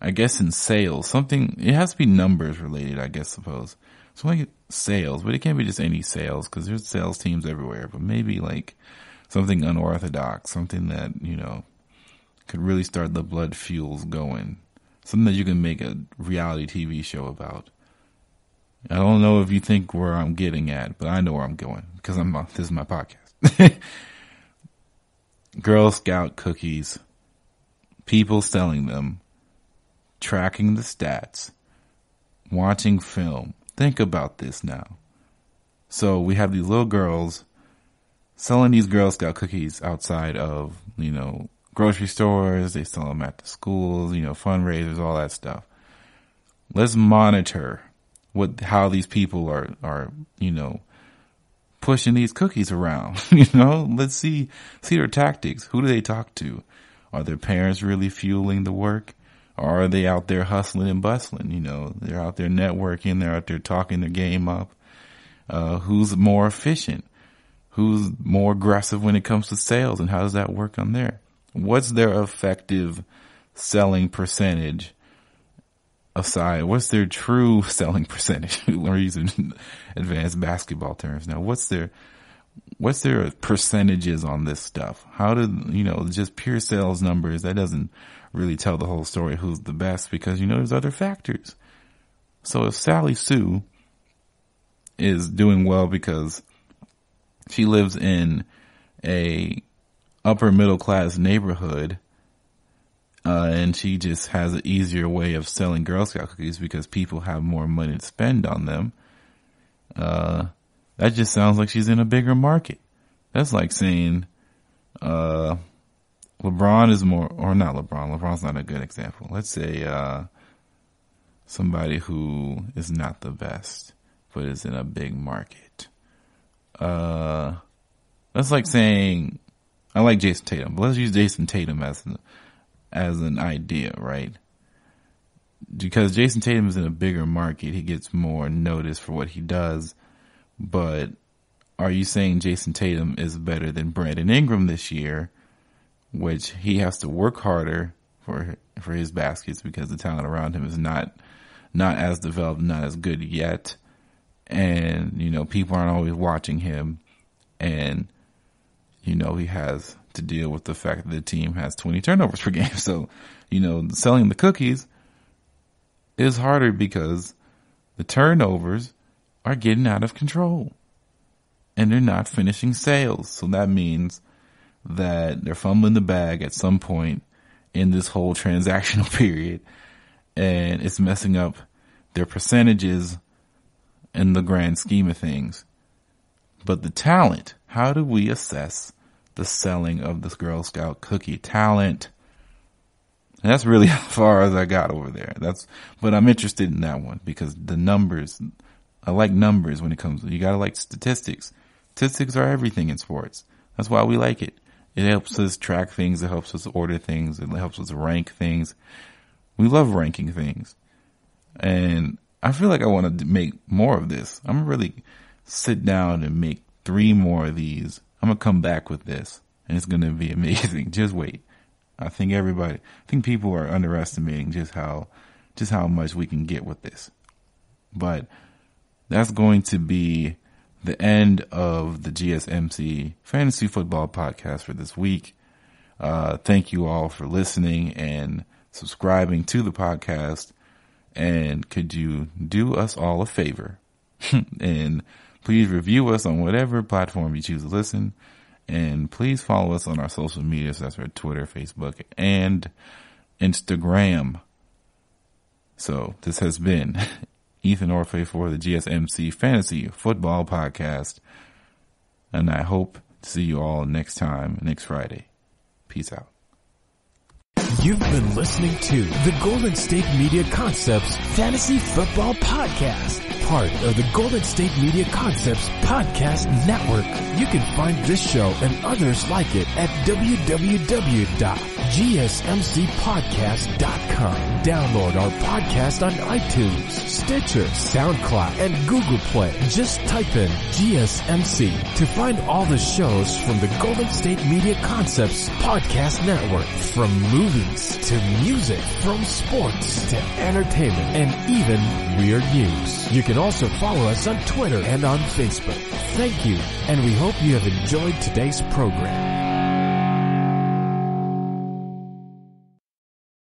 I guess in sales. Something it has to be numbers related, I guess suppose. So like sales, but it can't be just any sales because there's sales teams everywhere, but maybe like something unorthodox, something that, you know, could really start the blood fuels going. Something that you can make a reality TV show about. I don't know if you think where I'm getting at, but I know where I'm going because I'm this is my podcast. Girl Scout cookies, people selling them, tracking the stats, watching film. Think about this now. So we have these little girls selling these Girl Scout cookies outside of, you know, grocery stores. They sell them at the schools, you know, fundraisers, all that stuff. Let's monitor what, how these people are, are, you know, pushing these cookies around. you know, let's see, see their tactics. Who do they talk to? Are their parents really fueling the work? Or are they out there hustling and bustling? You know, they're out there networking. They're out there talking their game up. Uh, who's more efficient? who's more aggressive when it comes to sales and how does that work on there? What's their effective selling percentage aside? What's their true selling percentage? We're using advanced basketball terms now. What's their, what's their percentages on this stuff? How do, you know, just pure sales numbers, that doesn't really tell the whole story who's the best because, you know, there's other factors. So if Sally Sue is doing well because she lives in a upper middle class neighborhood. Uh, and she just has an easier way of selling Girl Scout cookies because people have more money to spend on them. Uh, that just sounds like she's in a bigger market. That's like saying, uh, LeBron is more, or not LeBron. LeBron's not a good example. Let's say, uh, somebody who is not the best, but is in a big market uh, that's like saying, I like Jayson Tatum, but let's use Jayson Tatum as an, as an idea, right? Because Jayson Tatum is in a bigger market, he gets more notice for what he does. But are you saying Jayson Tatum is better than Brandon Ingram this year, which he has to work harder for for his baskets because the talent around him is not not as developed, not as good yet. And you know people aren't always watching him. And you know he has to deal with the fact that the team has 20 turnovers per game. So you know selling the cookies is harder because the turnovers are getting out of control and they're not finishing sales. So that means that they're fumbling the bag at some point in this whole transactional period and it's messing up their percentages in the grand scheme of things. But the talent how do we assess the selling of this Girl Scout cookie talent? And that's really as far as I got over there. That's, but I'm interested in that one because the numbers, I like numbers when it comes, you gotta like statistics. Statistics are everything in sports. That's why we like it. It helps us track things. It helps us order things. It helps us rank things. We love ranking things. And I feel like I want to make more of this. I'm to really sit down and make three more of these. I'm going to come back with this and it's going to be amazing. Just wait. I think everybody, I think people are underestimating just how, just how much we can get with this. But that's going to be the end of the GSMC fantasy football podcast for this week. Uh, thank you all for listening and subscribing to the podcast. And could you do us all a favor and please review us on whatever platform you choose to listen. And please follow us on our social media. So that's our Twitter, Facebook, and Instagram. So this has been Ethan Orfe for the GSMC Fantasy Football Podcast. And I hope to see you all next time, next Friday. Peace out. You've been listening to the Golden State Media Concepts Fantasy Football Podcast part of the Golden State Media Concepts Podcast Network. You can find this show and others like it at www.gsmcpodcast.com. Download our podcast on iTunes, Stitcher, SoundCloud, and Google Play. Just type in GSMC to find all the shows from the Golden State Media Concepts Podcast Network. From movies to music, from sports to entertainment, and even weird news. You can also follow us on Twitter and on Facebook. Thank you, and we hope you have enjoyed today's program.